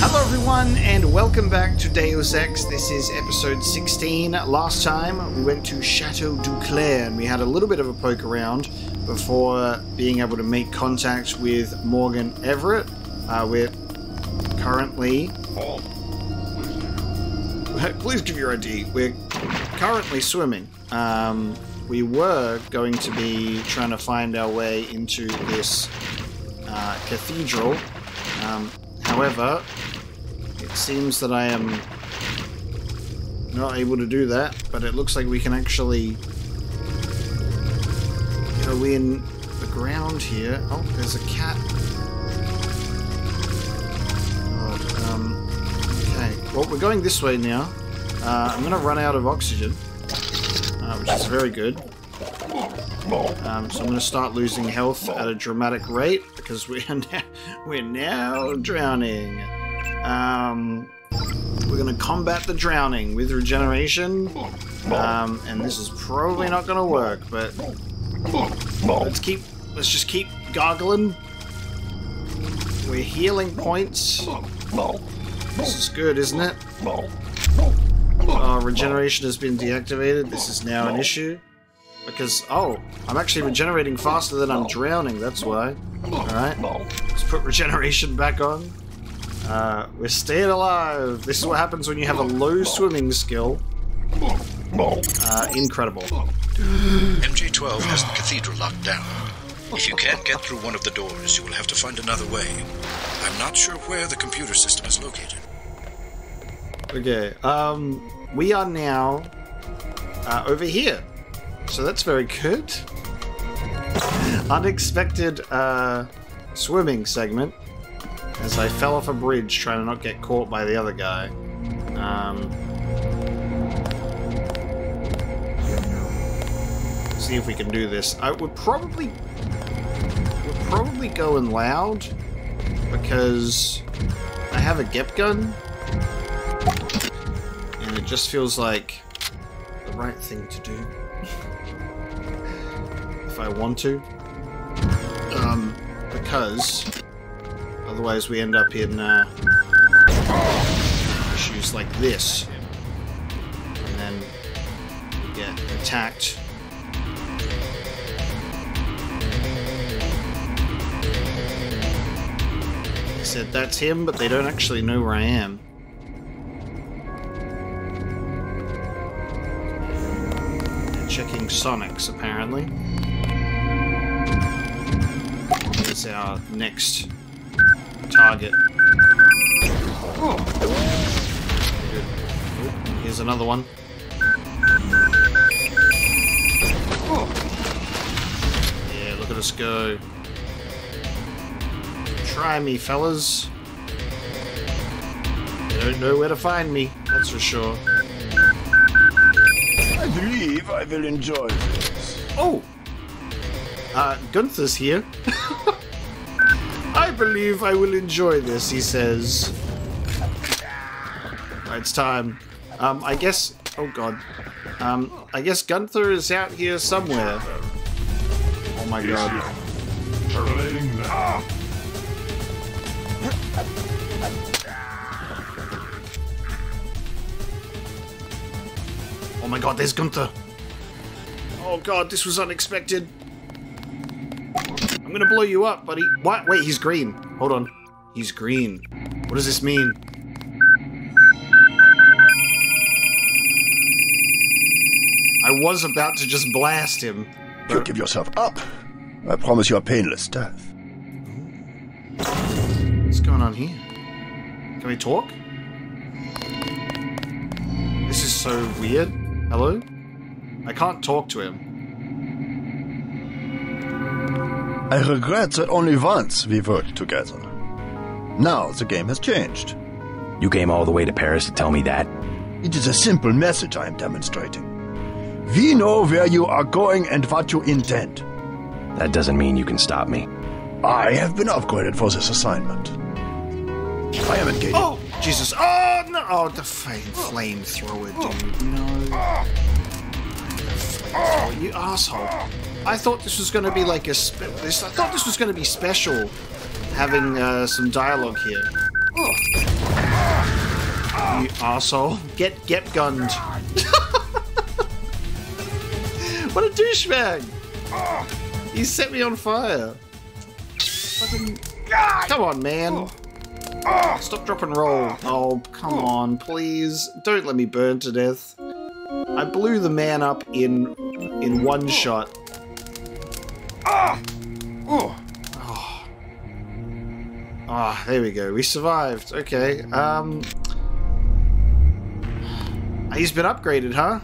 Hello, everyone, and welcome back to Deus Ex. This is episode 16. Last time we went to Chateau DuClare and we had a little bit of a poke around before being able to make contact with Morgan Everett. Uh, we're currently. Please give your ID. We're currently swimming. Um, we were going to be trying to find our way into this uh, cathedral. Um, however, it seems that I am not able to do that, but it looks like we can actually go in the ground here. Oh, there's a cat. God, um, okay, well, we're going this way now. Uh, I'm going to run out of oxygen, uh, which is very good. Um, so I'm going to start losing health at a dramatic rate because we are now, we're now drowning. Um, we're going to combat the drowning with regeneration, um, and this is probably not going to work. But let's keep let's just keep goggling. We're healing points. This is good, isn't it? Oh, regeneration has been deactivated. This is now an issue. Because, oh, I'm actually regenerating faster than I'm drowning, that's why. Alright, let's put regeneration back on. Uh, we're staying alive. This is what happens when you have a low swimming skill. Uh, incredible. MJ12 has the cathedral locked down. If you can't get through one of the doors, you will have to find another way. I'm not sure where the computer system is located. Okay, um, we are now uh, over here. So that's very good. Unexpected uh, swimming segment as I fell off a bridge trying to not get caught by the other guy. Um, see if we can do this. I would probably would probably go in loud because I have a GEP gun and it just feels like the right thing to do if I want to. Um, because otherwise we end up in uh, issues like this, and then we get attacked. Said that's him, but they don't actually know where I am. They're checking Sonics, apparently. Is our next target. Oh. Here's another one. Oh. Yeah, look at us go. Try me, fellas. You don't know where to find me, that's for sure. I believe I will enjoy this. Oh! Uh, Gunther's here. I believe I will enjoy this, he says. Right, it's time. Um, I guess... Oh, God. Um, I guess Gunther is out here somewhere. Oh, my God. Oh, my God, there's Gunther. Oh, God, this was unexpected. I'm gonna blow you up, buddy. What? Wait, he's green. Hold on. He's green. What does this mean? I was about to just blast him. You give yourself up, I promise you a painless death. What's going on here? Can we talk? This is so weird. Hello? I can't talk to him. I regret that only once we worked together. Now the game has changed. You came all the way to Paris to tell me that? It is a simple message I am demonstrating. We know where you are going and what you intend. That doesn't mean you can stop me. I have been upgraded for this assignment. I am engaged. Oh, Jesus. Oh, no. Oh, the flame flamethrower, dude. No. Oh. oh, you asshole. I thought this was going to be like a this. I thought this was going to be special, having uh, some dialogue here. Oh. You asshole. Get get gunned. what a douchebag! He set me on fire. Come on, man. Stop, drop, and roll. Oh, come on, please. Don't let me burn to death. I blew the man up in in one shot. Ah. Oh. Ah, there we go. We survived. Okay. Um, he's been upgraded, huh?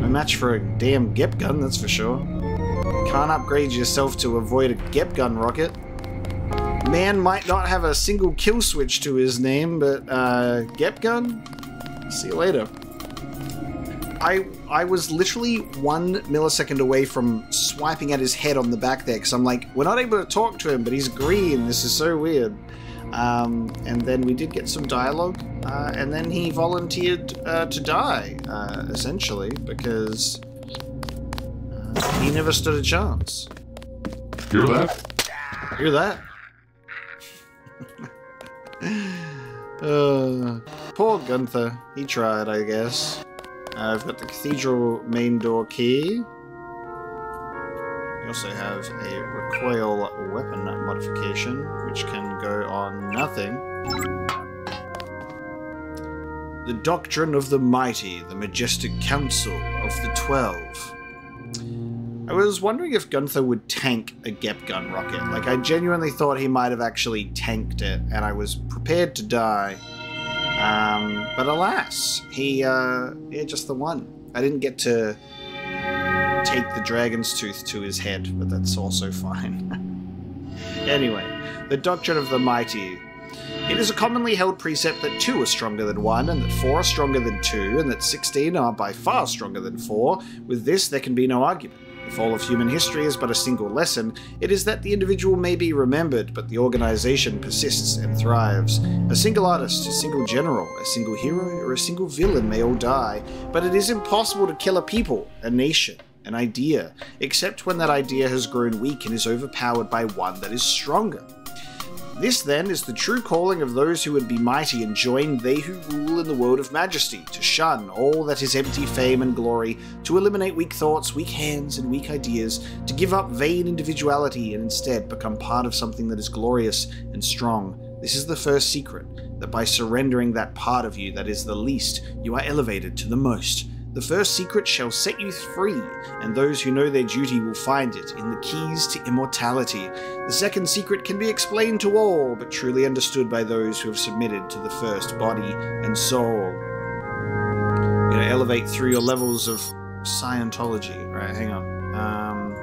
No match for a damn GEP gun, that's for sure. Can't upgrade yourself to avoid a GEP gun rocket. Man might not have a single kill switch to his name, but uh, GEP gun. See you later. I I was literally one millisecond away from swiping at his head on the back there because I'm like, we're not able to talk to him, but he's green. This is so weird. Um, and then we did get some dialogue, uh, and then he volunteered uh, to die, uh, essentially, because uh, he never stood a chance. Hear that? Hear that? uh, poor Gunther. He tried, I guess. Uh, I've got the cathedral main door key. We also have a recoil weapon modification, which can go on nothing. The Doctrine of the Mighty, the Majestic Council of the Twelve. I was wondering if Gunther would tank a GEP gun rocket. Like, I genuinely thought he might have actually tanked it, and I was prepared to die. Um, but alas, he, uh, yeah, just the one. I didn't get to take the dragon's tooth to his head, but that's also fine. anyway, the Doctrine of the Mighty. It is a commonly held precept that two are stronger than one, and that four are stronger than two, and that sixteen are by far stronger than four. With this, there can be no argument. If all of human history is but a single lesson, it is that the individual may be remembered, but the organization persists and thrives. A single artist, a single general, a single hero, or a single villain may all die, but it is impossible to kill a people, a nation, an idea, except when that idea has grown weak and is overpowered by one that is stronger. This, then, is the true calling of those who would be mighty and join they who rule in the world of majesty, to shun all that is empty fame and glory, to eliminate weak thoughts, weak hands, and weak ideas, to give up vain individuality and instead become part of something that is glorious and strong. This is the first secret, that by surrendering that part of you that is the least, you are elevated to the most. The first secret shall set you free, and those who know their duty will find it in the keys to immortality. The second secret can be explained to all, but truly understood by those who have submitted to the first body and soul. You know, elevate through your levels of Scientology. Right, hang on. Um,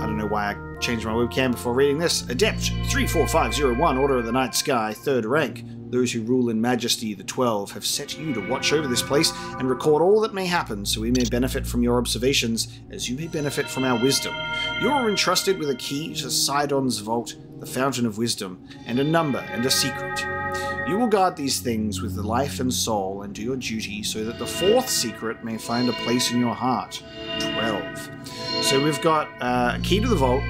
I don't know why I changed my webcam before reading this. Adept 34501, Order of the Night Sky, third rank. Those who rule in majesty, the Twelve, have set you to watch over this place and record all that may happen, so we may benefit from your observations as you may benefit from our wisdom. You are entrusted with a key to Sidon's vault, the fountain of wisdom, and a number and a secret. You will guard these things with the life and soul and do your duty so that the fourth secret may find a place in your heart. 12. So we've got uh, a key to the vault,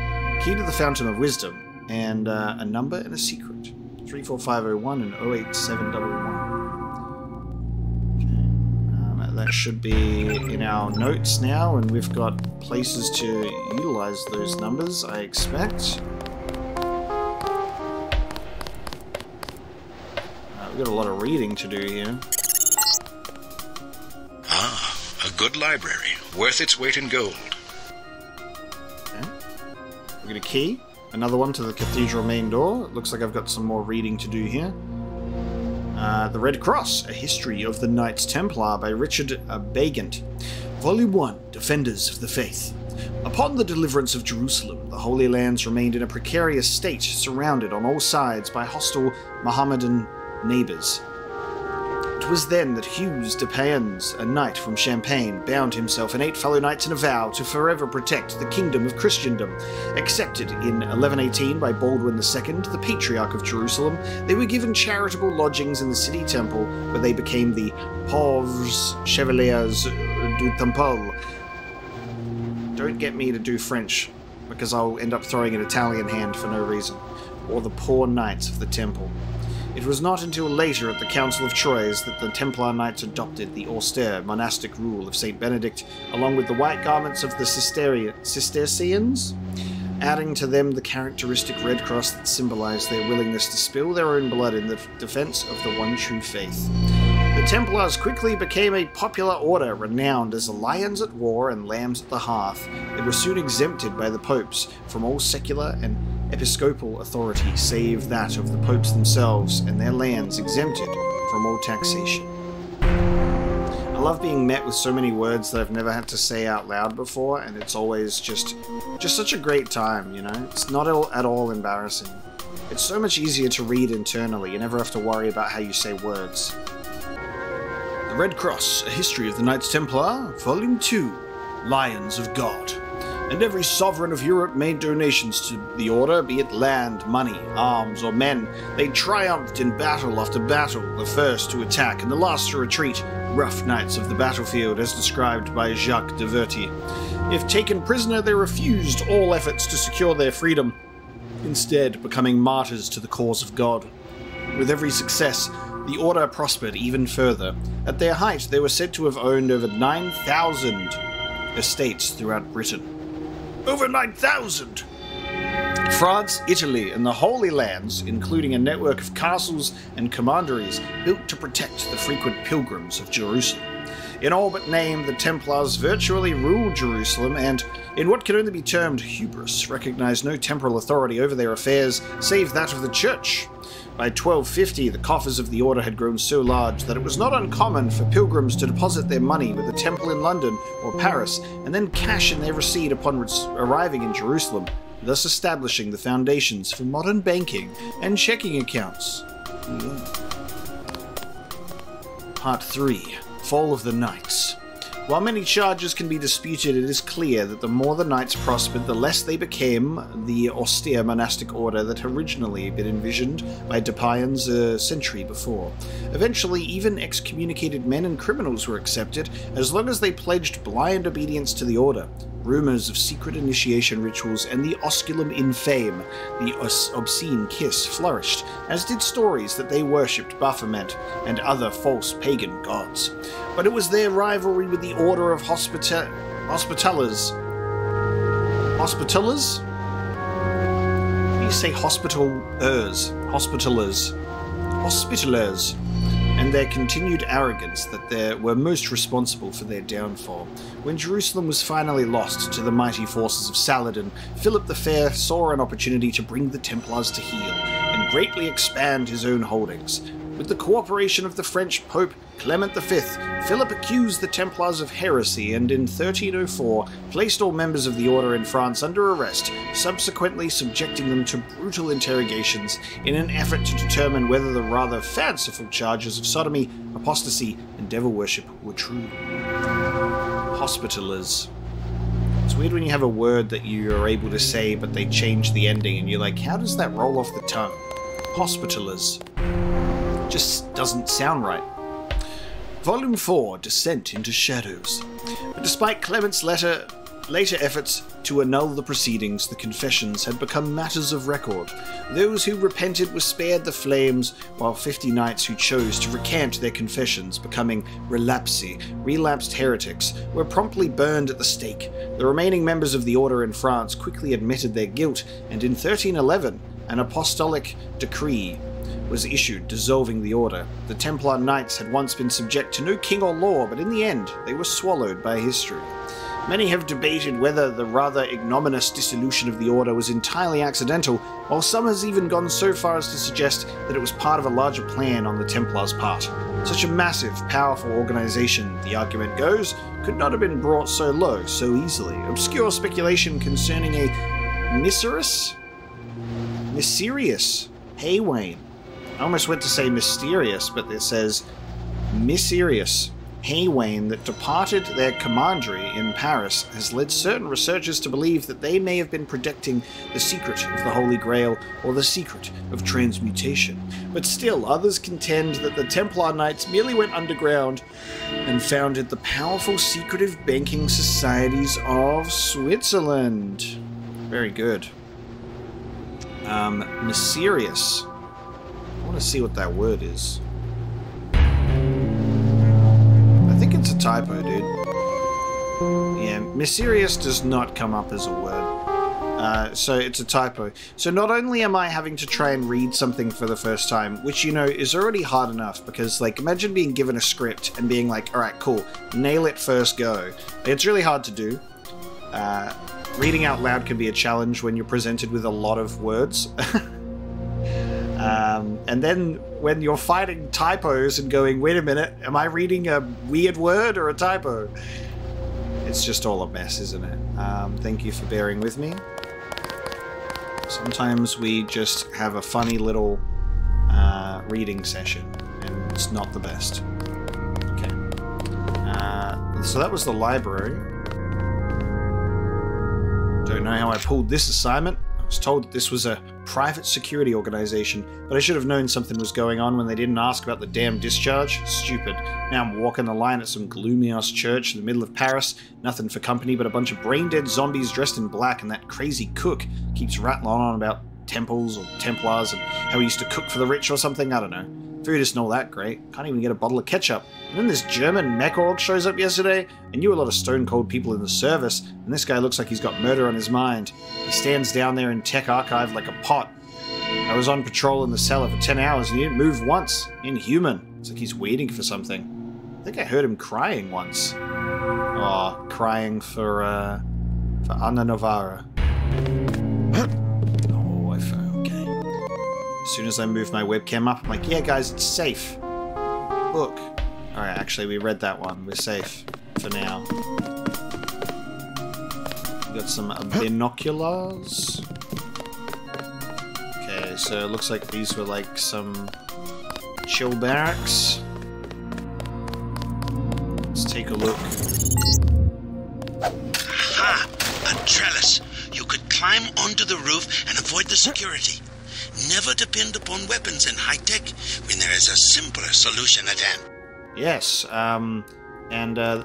key to the fountain of wisdom, and uh, a number and a secret. 34501 and 08711. Um, that should be in our notes now, and we've got places to utilize those numbers, I expect. Uh, we've got a lot of reading to do here. Ah, a good library, worth its weight in gold. Okay. We get a key. Another one to the cathedral main door. It looks like I've got some more reading to do here. Uh, the Red Cross, A History of the Knights Templar by Richard uh, Bagant. Volume 1, Defenders of the Faith. Upon the deliverance of Jerusalem, the Holy Lands remained in a precarious state, surrounded on all sides by hostile Mohammedan neighbors. It was then that Hughes de Payens, a knight from Champagne, bound himself and eight fellow knights in a vow to forever protect the kingdom of Christendom. Accepted in 1118 by Baldwin II, the Patriarch of Jerusalem, they were given charitable lodgings in the city temple, where they became the Pauvres Chevaliers du Temple. Don't get me to do French, because I'll end up throwing an Italian hand for no reason. Or the Poor Knights of the Temple. It was not until later at the Council of Troyes that the Templar Knights adopted the austere monastic rule of Saint Benedict, along with the white garments of the Cistercians, adding to them the characteristic red cross that symbolized their willingness to spill their own blood in the defense of the one true faith. The Templars quickly became a popular order renowned as lions at war and lambs at the hearth. They were soon exempted by the popes from all secular and episcopal authority save that of the popes themselves, and their lands exempted from all taxation. I love being met with so many words that I've never had to say out loud before, and it's always just just such a great time, you know? It's not at all embarrassing. It's so much easier to read internally, you never have to worry about how you say words. The Red Cross, A History of the Knights Templar, Volume 2, Lions of God. And every sovereign of Europe made donations to the order, be it land, money, arms, or men. They triumphed in battle after battle, the first to attack and the last to retreat, rough knights of the battlefield as described by Jacques de Verty. If taken prisoner, they refused all efforts to secure their freedom, instead becoming martyrs to the cause of God. With every success, the order prospered even further. At their height, they were said to have owned over 9,000 estates throughout Britain. Over 9,000! France, Italy, and the Holy Lands, including a network of castles and commanderies built to protect the frequent pilgrims of Jerusalem. In all but name, the Templars virtually ruled Jerusalem and, in what can only be termed hubris, recognized no temporal authority over their affairs save that of the Church. By 1250, the coffers of the order had grown so large that it was not uncommon for pilgrims to deposit their money with a temple in London or Paris and then cash in their receipt upon arriving in Jerusalem, thus establishing the foundations for modern banking and checking accounts. Part 3 Fall of the Knights. While many charges can be disputed, it is clear that the more the knights prospered, the less they became the austere monastic order that originally had been envisioned by Depiens a century before. Eventually, even excommunicated men and criminals were accepted, as long as they pledged blind obedience to the order. Rumors of secret initiation rituals and the osculum infame, the os- obscene kiss, flourished, as did stories that they worshipped Baphomet and other false pagan gods. But it was their rivalry with the Order of Hospita- Hospitallers. Do you say hospitalers? Hospitallers. Hospitalers and their continued arrogance that they were most responsible for their downfall. When Jerusalem was finally lost to the mighty forces of Saladin, Philip the Fair saw an opportunity to bring the Templars to heel and greatly expand his own holdings. With the cooperation of the French Pope Clement V, Philip accused the Templars of heresy and in 1304 placed all members of the order in France under arrest, subsequently subjecting them to brutal interrogations in an effort to determine whether the rather fanciful charges of sodomy, apostasy, and devil worship were true. Hospitalers. It's weird when you have a word that you are able to say, but they change the ending, and you're like, how does that roll off the tongue? Hospitalers. Just doesn't sound right. Volume 4 Descent into Shadows. But despite Clement's letter, later efforts to annul the proceedings, the confessions had become matters of record. Those who repented were spared the flames, while 50 knights who chose to recant their confessions, becoming relapsi, relapsed heretics, were promptly burned at the stake. The remaining members of the order in France quickly admitted their guilt, and in 1311, an apostolic decree was issued dissolving the order. The Templar Knights had once been subject to no king or law, but in the end they were swallowed by history. Many have debated whether the rather ignominious dissolution of the order was entirely accidental, while some has even gone so far as to suggest that it was part of a larger plan on the Templars' part. Such a massive, powerful organization, the argument goes, could not have been brought so low so easily. Obscure speculation concerning a Miserius? Mysterious Haywain I almost went to say mysterious, but it says mysterious. Haywain that departed their commandery in Paris has led certain researchers to believe that they may have been predicting the secret of the Holy Grail or the secret of transmutation. But still, others contend that the Templar Knights merely went underground and founded the powerful secretive banking societies of Switzerland. Very good. Um, mysterious. To see what that word is. I think it's a typo, dude. Yeah, mysterious does not come up as a word. Uh, so it's a typo. So not only am I having to try and read something for the first time, which you know is already hard enough because like imagine being given a script and being like, all right, cool, nail it first go. It's really hard to do. Uh, reading out loud can be a challenge when you're presented with a lot of words. um, and then when you're fighting typos and going, wait a minute, am I reading a weird word or a typo? It's just all a mess, isn't it? Um, thank you for bearing with me. Sometimes we just have a funny little uh, reading session, and it's not the best. Okay. Uh, so that was the library. Don't know how I pulled this assignment. I was told that this was a private security organization, but I should have known something was going on when they didn't ask about the damn discharge. Stupid. Now I'm walking the line at some gloomy ass church in the middle of Paris. Nothing for company but a bunch of brain dead zombies dressed in black, and that crazy cook keeps rattling on about temples or Templars and how he used to cook for the rich or something. I don't know. Food isn't all that great. Can't even get a bottle of ketchup. And then this German mech org shows up yesterday, and you a lot of stone cold people in the service, and this guy looks like he's got murder on his mind. He stands down there in tech archive like a pot. I was on patrol in the cellar for 10 hours and he didn't move once. Inhuman. It's like he's waiting for something. I think I heard him crying once. Oh, crying for, uh, for Anna Navarre. As soon as I move my webcam up, I'm like, yeah, guys, it's safe. Look. Alright, actually, we read that one. We're safe. For now. We got some binoculars. Okay, so it looks like these were like some chill barracks. Let's take a look. Ha! A trellis. You could climb onto the roof and avoid the security. Never depend upon weapons and high tech when there is a simpler solution at hand. Yes, um, and uh,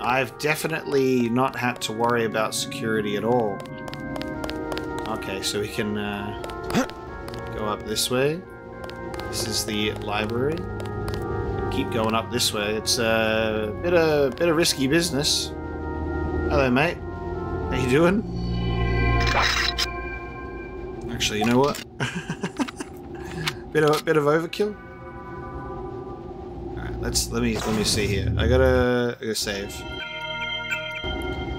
I've definitely not had to worry about security at all. Okay, so we can uh, go up this way. This is the library. Keep going up this way. It's a bit of bit of risky business. Hello, mate. How you doing? Actually, you know what? bit of bit of overkill. Alright, let's let me let me see here. I gotta, I gotta save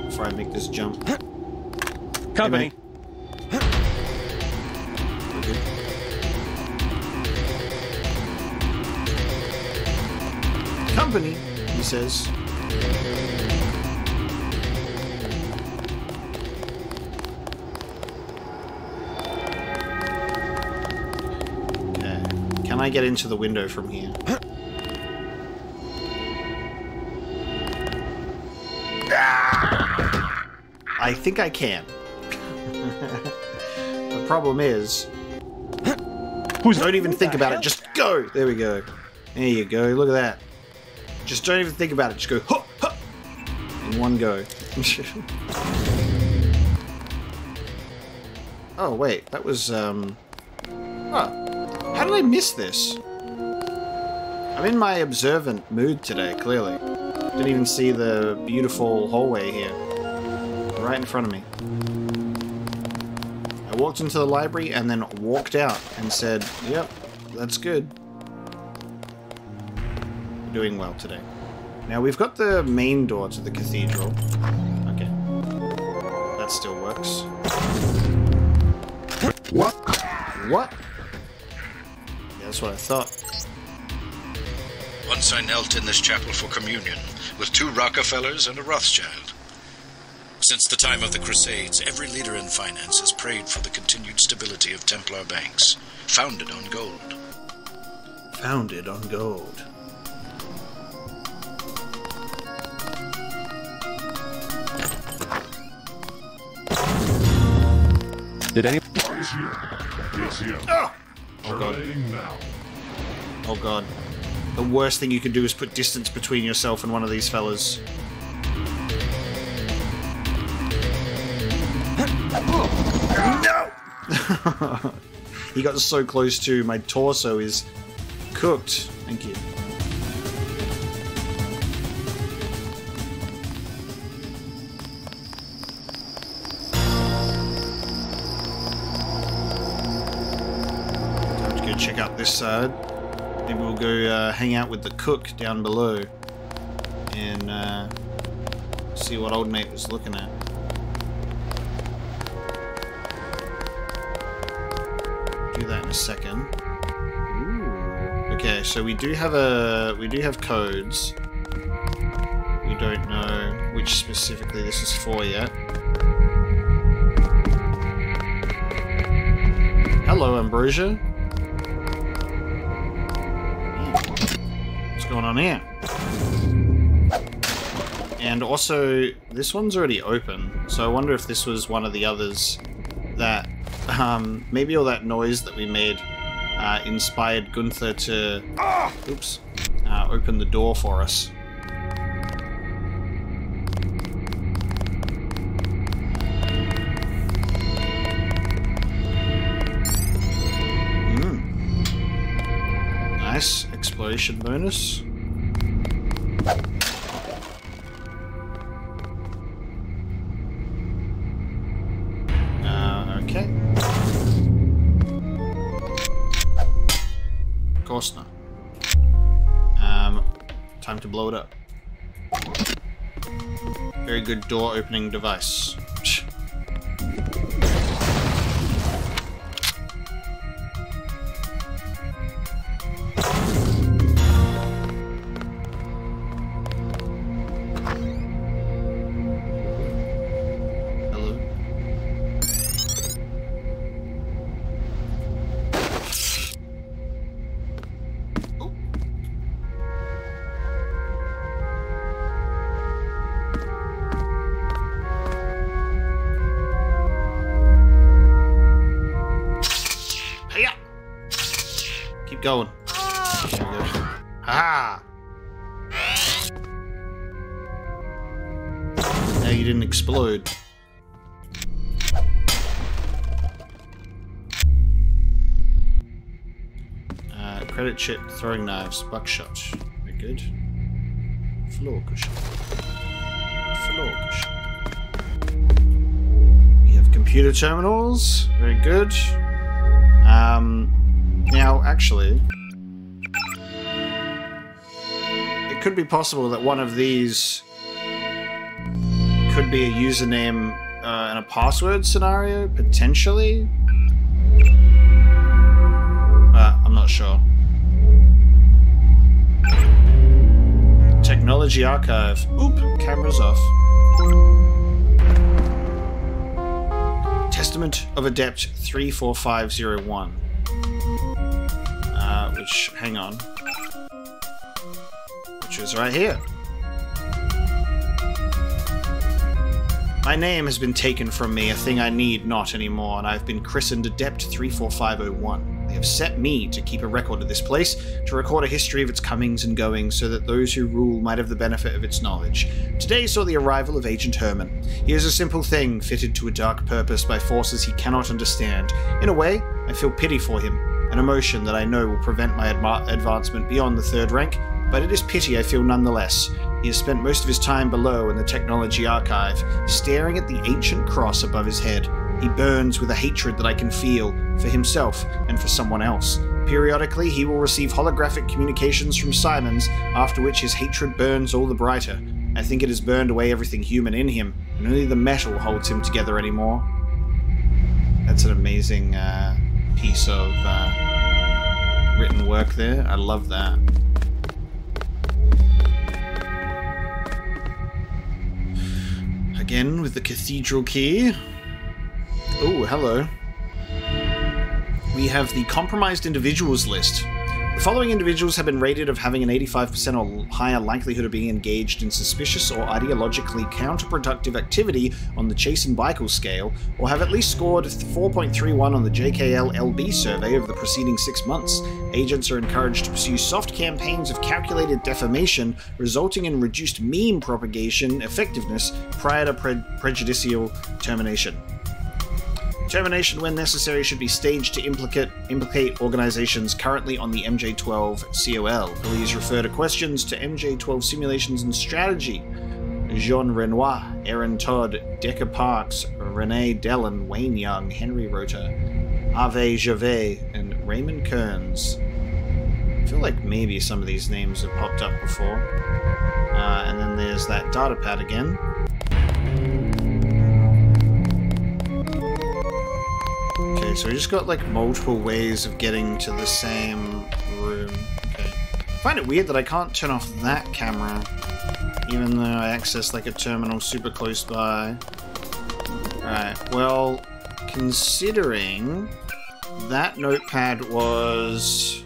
before I make this jump. Company. Hey, Company, he says. I get into the window from here? I think I can. the problem is, don't even think about it. Just go. There we go. There you go. Look at that. Just don't even think about it. Just go huh, huh, in one go. oh wait, that was um. Oh, how did I miss this? I'm in my observant mood today. Clearly, didn't even see the beautiful hallway here, right in front of me. I walked into the library and then walked out and said, "Yep, that's good." We're doing well today. Now we've got the main door to the cathedral. Okay. That still works. What? What? Yeah, that's what I thought. Once I knelt in this chapel for communion with two Rockefellers and a Rothschild. Since the time of the Crusades, every leader in finance has prayed for the continued stability of Templar banks, founded on gold. Founded on gold. Did any? It's here. It's here. God. Oh, Terminating now. Oh god. The worst thing you can do is put distance between yourself and one of these fellas. No! he got so close to my torso is cooked. Thank you. Side. Maybe we'll go uh, hang out with the cook down below and uh, see what old mate was looking at. Do that in a second. Okay, so we do have a we do have codes. We don't know which specifically this is for yet. Hello, Ambrosia. On here? And also, this one's already open, so I wonder if this was one of the others that um, maybe all that noise that we made uh, inspired Gunther to, oops, uh, open the door for us. Mm. Nice exploration bonus. Door opening device. Going. There we go. Ah! Now you didn't explode. Uh, credit chip, throwing knives, buckshot. Very good. Floor cushion. Floor cushion. We have computer terminals. Very good. Um, now, actually, it could be possible that one of these could be a username uh, and a password scenario, potentially. Uh, I'm not sure. Technology archive. Oop, camera's off. Testament of Adept 34501. Which, hang on. Which is right here. My name has been taken from me, a thing I need not anymore, and I've been christened Adept 34501. They have set me to keep a record of this place, to record a history of its comings and goings, so that those who rule might have the benefit of its knowledge. Today saw the arrival of Agent Hermann. He is a simple thing, fitted to a dark purpose by forces he cannot understand. In a way, I feel pity for him, an emotion that I know will prevent my adma- advancement beyond the third rank, but it is pity I feel nonetheless. He has spent most of his time below in the technology archive, staring at the ancient cross above his head. He burns with a hatred that I can feel for himself and for someone else. Periodically, he will receive holographic communications from Simons, after which his hatred burns all the brighter. I think it has burned away everything human in him, and only the metal holds him together anymore. That's an amazing uh, piece of uh, written work there. I love that. Again with the cathedral key. Oh, hello. We have the compromised individuals list. The following individuals have been rated of having an 85% or higher likelihood of being engaged in suspicious or ideologically counterproductive activity on the Chase and Beichel scale, or have at least scored 4.31 on the JKL LB survey over the preceding six months. Agents are encouraged to pursue soft campaigns of calculated defamation, resulting in reduced meme propagation effectiveness prior to pre- prejudicial termination. Termination, when necessary, should be staged to implicate implicate organizations currently on the MJ12 COL. Please refer to questions to MJ12 Simulations and Strategy. Jean Renoir, Aaron Todd, Decker Parks, Renee Dellen, Wayne Young, Henry Rota, Ave Gervais, and Raymond Kearns. I feel like maybe some of these names have popped up before. Uh, and then there's that data pad again. So we just got like multiple ways of getting to the same room. Okay. I find it weird that I can't turn off that camera, even though I access like a terminal super close by. Right, well, considering that notepad was.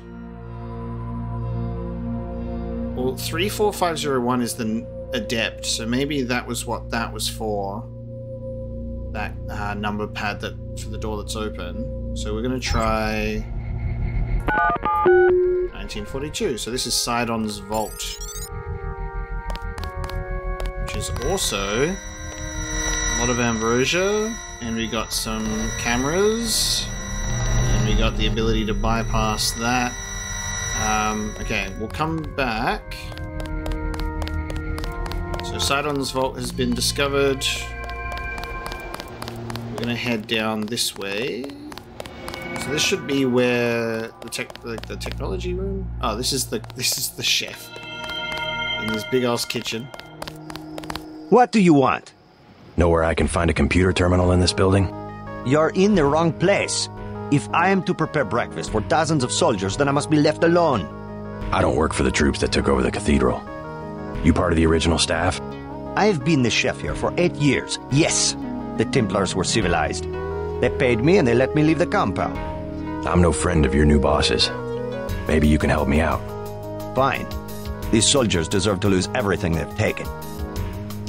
Well, 34501 is the adept, so maybe that was what that was for. That uh, number pad that for the door that's open. So we're going to try 1942. So this is Sidon's vault, which is also a lot of ambrosia, and we got some cameras, and we got the ability to bypass that. Um, okay, we'll come back. So Sidon's vault has been discovered. We're gonna head down this way. So this should be where the tech, like the technology room. Oh, this is the this is the chef in his big ass kitchen. What do you want? Know where I can find a computer terminal in this building? You're in the wrong place. If I am to prepare breakfast for dozens of soldiers, then I must be left alone. I don't work for the troops that took over the cathedral. You part of the original staff? I've been the chef here for eight years. Yes, the Templars were civilized. They paid me and they let me leave the compound. I'm no friend of your new bosses. Maybe you can help me out. Fine. These soldiers deserve to lose everything they've taken.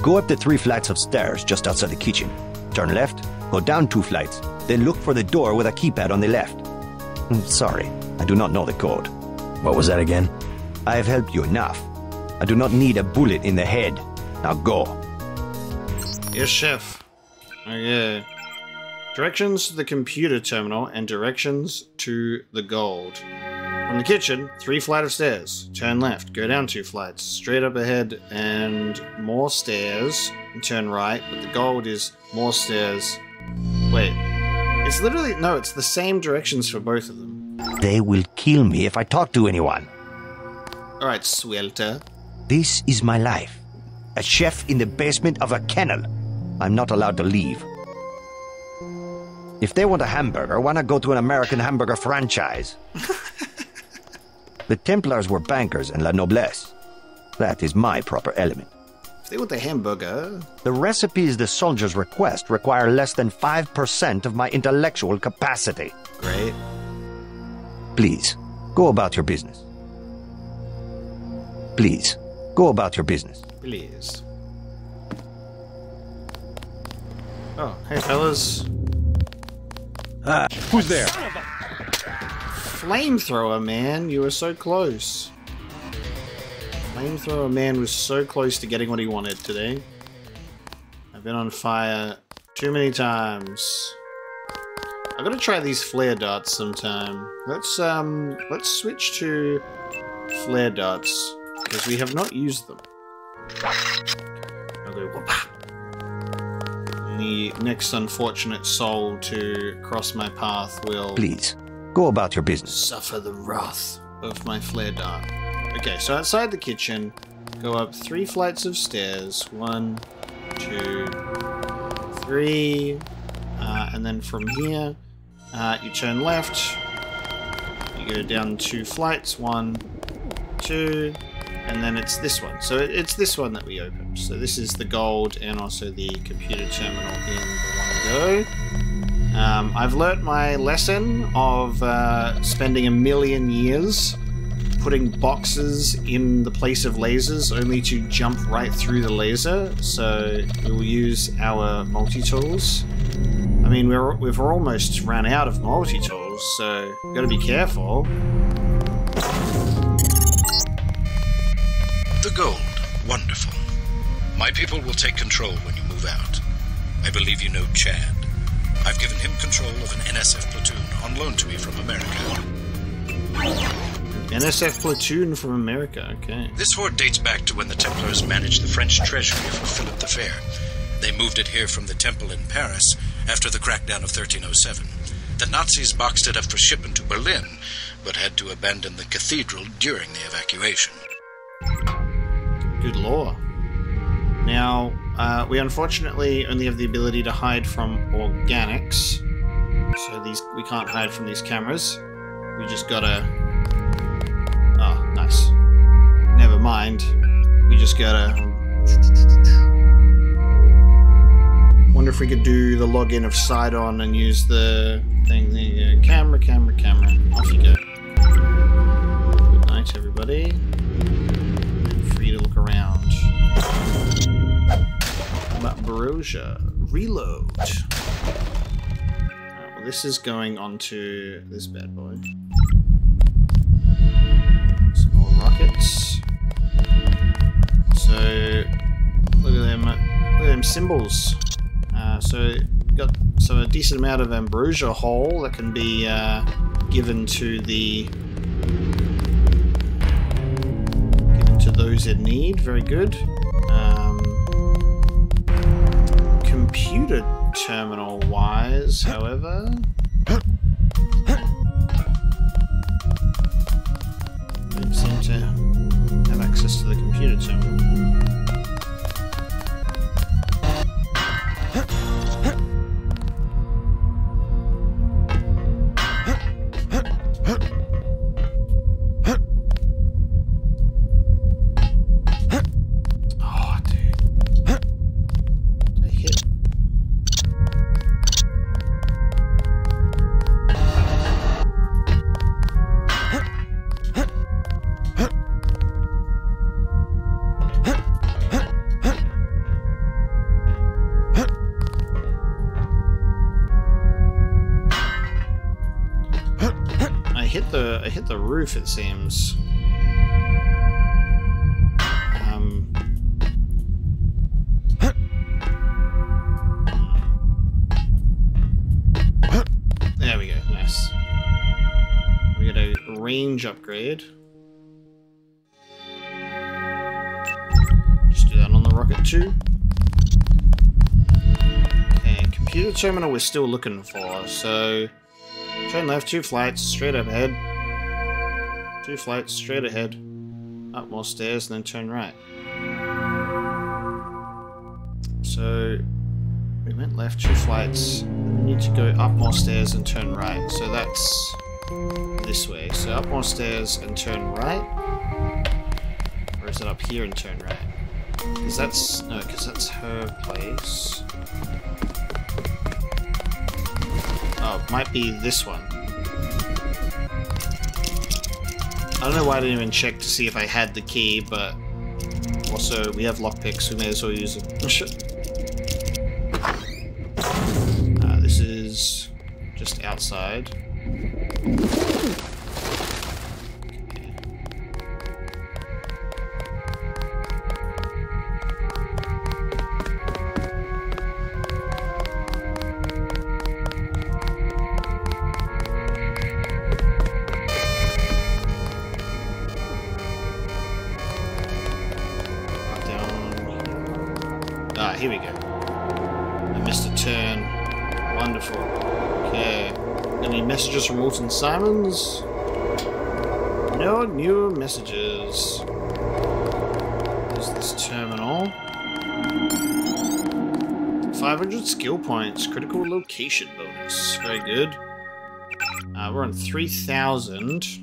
Go up the three flights of stairs just outside the kitchen. Turn left, go down two flights, then look for the door with a keypad on the left. Mm, Sorry, I do not know the code. What was that again? I have helped you enough. I do not need a bullet in the head. Now go. Yes, chef. Oh, okay. Directions to the computer terminal and directions to the gold. From the kitchen, three flight of stairs. Turn left, go down two flights, straight up ahead, and more stairs. And turn right, but the gold is more stairs. Wait. It's literally no, it's the same directions for both of them. They will kill me if I talk to anyone. Alright, Swelter. This is my life. A chef in the basement of a kennel. I'm not allowed to leave. If they want a hamburger, why not go to an American hamburger franchise? the Templars were bankers and la noblesse. That is my proper element. If they want a hamburger, The recipes the soldiers request require less than 5% of my intellectual capacity. great. Please, go about your business. Please, go about your business. Please. Oh, hey fellas. Who's there? Flamethrower man, you were so close. Flamethrower man was so close to getting what he wanted today. I've been on fire too many times. I'm gonna try these flare darts sometime. Let's um let's switch to flare darts because we have not used them. I'll go whoop. The next unfortunate soul to cross my path will Please, go about your business. suffer the wrath of my flare dart. Okay, so outside the kitchen, go up three flights of stairs. One, two, three. Uh, and then from here, uh, you turn left. You go down two flights. One, two. And then it's this one. So it's this one that we opened. So this is the gold and also the computer terminal in the one go. Um, I've learnt my lesson of uh, spending a million years putting boxes in the place of lasers only to jump right through the laser. So we'll use our multi tools. I mean, we're, we've almost run out of multi tools, so we've got to be careful. The gold. Wonderful. My people will take control when you move out. I believe you know Chad. I've given him control of an NSF platoon on loan to me from America. NSF platoon from America. Okay. This hoard dates back to when the Templars managed the French treasury for Philip the Fair. They moved it here from the temple in Paris after the crackdown of 1307. The Nazis boxed it up for shipment to Berlin, but had to abandon the cathedral during the evacuation. Good law. Now, uh, we unfortunately only have the ability to hide from organics, so these we can't hide from these cameras. We just gotta. Oh, nice. Never mind. We just gotta. Wonder if we could do the login of Sidon and use the thing. You. Camera, camera, camera. Off you go. Good night, everybody. Look around. Baroja. Reload. Alright, well, this is going onto this bad boy. Some more rockets. So, look at them. Look at them symbols. Uh, so, got so a decent amount of ambrosia hole that can be uh, given to the those in need. Very good. Um, computer terminal wise, however. Don't seem to have access to the computer terminal. Roof. It seems. Um. There we go. Nice. We got a range upgrade. Just do that on the rocket too. Okay, computer terminal we're still looking for. So turn left, two flights, straight up ahead. Two flights, straight ahead. Up more stairs, and then turn right. So we went left, two flights. We need to go up more stairs and turn right. So that's this way. So up more stairs and turn right. Or is it up here and turn right? Because that's no, because that's her place. Oh, might be this one. I don't know why I didn't even check to see if I had the key, but also we have lockpicks, we may as well use them. Oh, shit. Uh, this is just outside. Simons? No new messages. There's this terminal. 500 skill points. Critical location bonus. Very good. Uh, we're on 3,000.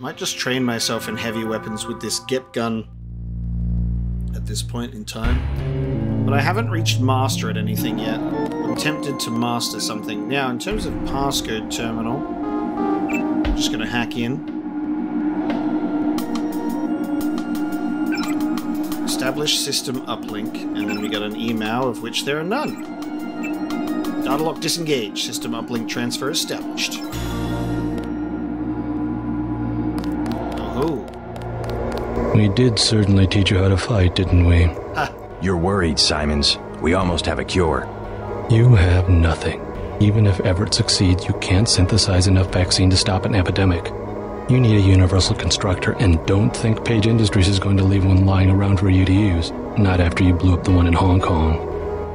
Might just train myself in heavy weapons with this GEP gun at this point in time. But I haven't reached master at anything yet. I'm tempted to master something. Now, in terms of passcode terminal, I'm just going to hack in. Establish system uplink, and then we got an email of which there are none. Data lock disengaged. System uplink transfer established. We did certainly teach you how to fight, didn't we? You're worried, Simons. We almost have a cure. You have nothing. Even if Everett succeeds, you can't synthesize enough vaccine to stop an epidemic. You need a universal constructor, and don't think Page Industries is going to leave one lying around for you to use. Not after you blew up the one in Hong Kong.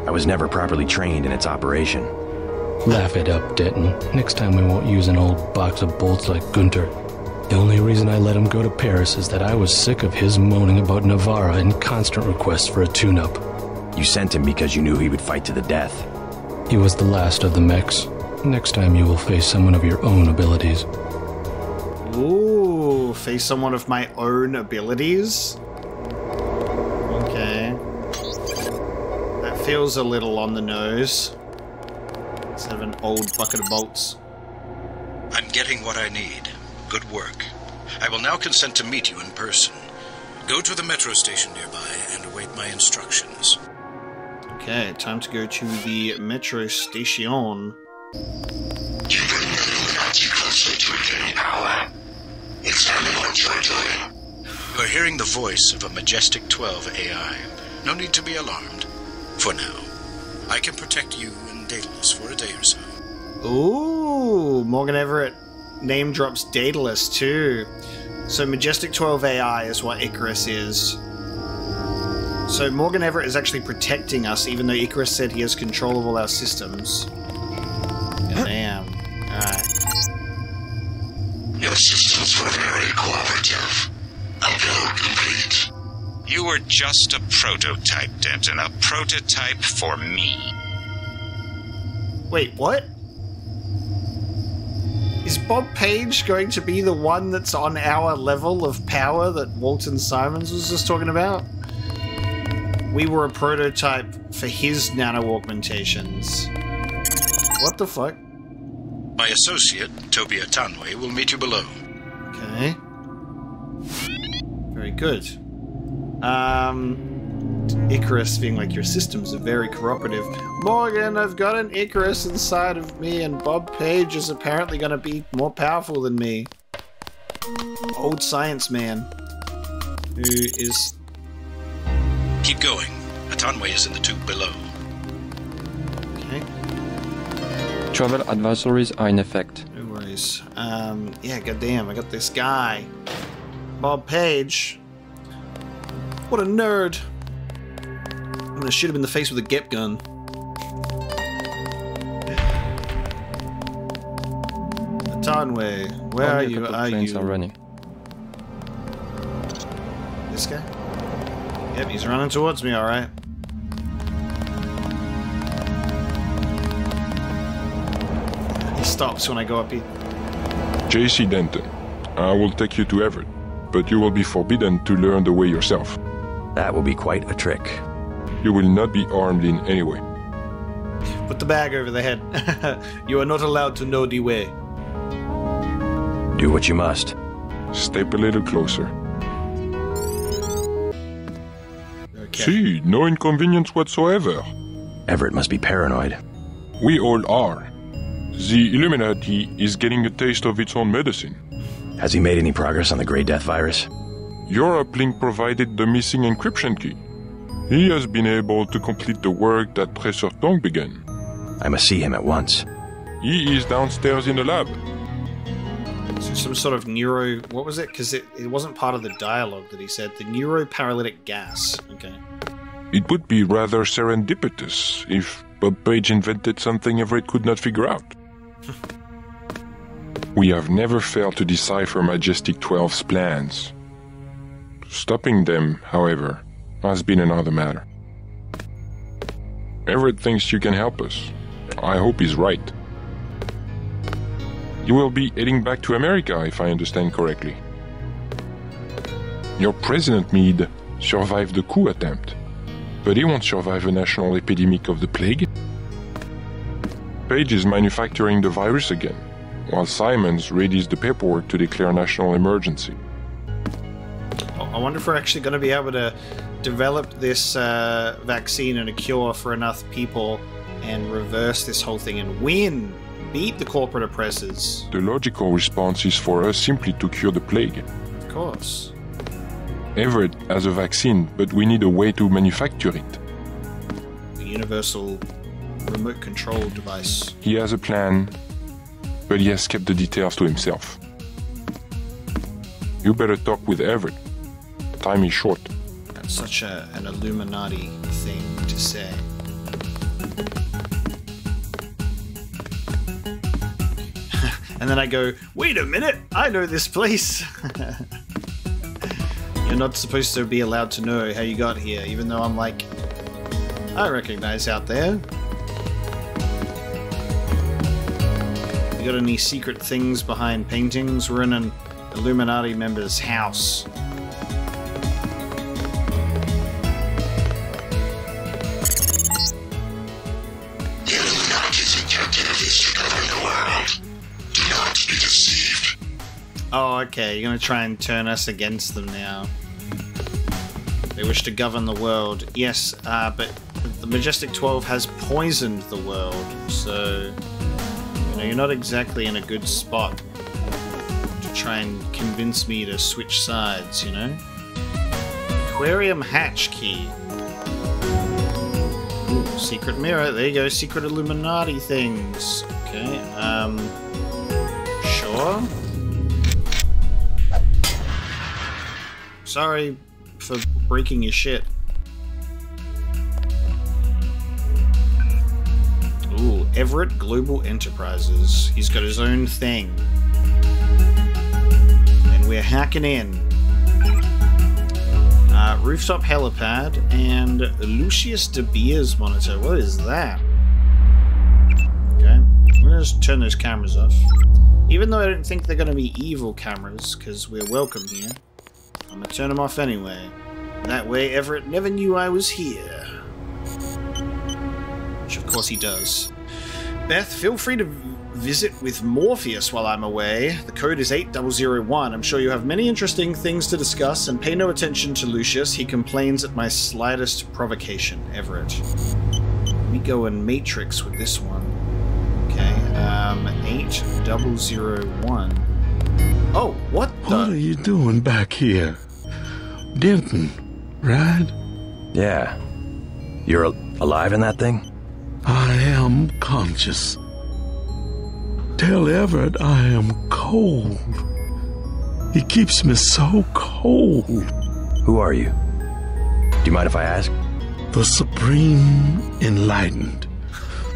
I was never properly trained in its operation. Laugh it up, Denton. Next time we won't use an old box of bolts like Gunther. The only reason I let him go to Paris is that I was sick of his moaning about Navarre and constant requests for a tune-up. You sent him because you knew he would fight to the death. He was the last of the mechs. Next time you will face someone of your own abilities. Ooh, face someone of my own abilities? Okay. That feels a little on the nose. Instead of an old bucket of bolts. I'm getting what I need. Good work. I will now consent to meet you in person. Go to the metro station nearby and await my instructions. Okay, time to go to the metro station. You bring the Illuminati closer to regaining power. Examine what you're doing. We're hearing the voice of a Majestic 12 AI. No need to be alarmed. For now. I can protect you and Daedalus for a day or so. Ooh, Morgan Everett name drops Daedalus too. So Majestic 12 AI is what Icarus is. So Morgan Everett is actually protecting us, even though Icarus said he has control of all our systems. Yeah, damn. Alright. Your systems were very cooperative. Upload complete. You were just a prototype, Denton. A prototype for me. Wait, what? Is Bob Page going to be the one that's on our level of power that Walton Simons was just talking about? We were a prototype for his nano augmentations. What the fuck? My associate, Toby Atanwe, will meet you below. Okay. Very good. Um, Icarus being like, your systems are very cooperative. Morgan, I've got an Icarus inside of me, and Bob Page is apparently going to be more powerful than me. Old science man. Who is. Keep going. Atanwe is in the tube below. Okay, Travel advisories are in effect. no worries. Um, yeah, goddamn, I got this guy. Bob Page. What a nerd. I'm gonna shoot him in the face with a GEP gun. Tanwe, where are Only a you? couple Are you? are running. This guy? Yep, he's running towards me, alright. He stops when I go up here. JC Denton, I will take you to Everett, but you will be forbidden to learn the way yourself. That will be quite a trick. You will not be armed in any way. Put the bag over the head. you are not allowed to know the way. Do what you must. Step a little closer. Okay. See, no inconvenience whatsoever. Everett must be paranoid. We all are. The Illuminati is getting a taste of its own medicine. Has he made any progress on the Grey Death virus? Your uplink provided the missing encryption key. He has been able to complete the work that Professor Tong began. I must see him at once. He is downstairs in the lab. So some sort of neuro. What was it? Because it, it wasn't part of the dialogue that he said. The neuroparalytic gas. Okay. It would be rather serendipitous if Bob Page invented something Everett could not figure out. we have never failed to decipher Majestic 12's plans. Stopping them, however, has been another matter. Everett thinks you can help us. I hope he's right. You will be heading back to America, if I understand correctly. Your President Meade survived the coup attempt, but he won't survive a national epidemic of the plague. Page is manufacturing the virus again, while Simons readies the paperwork to declare national emergency. I wonder if we're actually going to be able to develop this uh, vaccine and a cure for enough people and reverse this whole thing and win, beat the corporate oppressors. The logical response is for us simply to cure the plague. Of course. Everett has a vaccine, but we need a way to manufacture it. The universal remote control device. He has a plan, but he has kept the details to himself. You better talk with Everett. Time is short. Such a, an Illuminati thing to say. and then I go, wait a minute, I know this place. You're not supposed to be allowed to know how you got here, even though I'm like, I recognize out there. You got any secret things behind paintings? We're in an Illuminati member's house. Oh, okay. You're gonna try and turn us against them now. They wish to govern the world. Yes, uh, but the Majestic 12 has poisoned the world, so you know you're not exactly in a good spot to try and convince me to switch sides. You know. Aquarium hatch key. Ooh, secret mirror. There you go. Secret Illuminati things. Okay. Um. Sure. Sorry for breaking your shit. Ooh, Everett Global Enterprises. He's got his own thing. And we're hacking in. Uh, rooftop helipad and Lucius De Beers monitor. What is that? Okay. I'm gonna just turn those cameras off. Even though I don't think they're gonna be evil cameras, because we're welcome here. I'm gonna turn them off anyway. That way Everett never knew I was here. Which of course he does. Beth, feel free to visit with Morpheus while I'm away. The code is 8001. I'm sure you have many interesting things to discuss, and pay no attention to Lucius. He complains at my slightest provocation. Everett. Let me go and Matrix with this one. Okay, um, 8001. Oh, what the? What are you doing back here? Denton, right? Yeah. You're al- alive in that thing? I am conscious. Tell Everett I am cold. He keeps me so cold. Who are you? Do you mind if I ask? The Supreme Enlightened.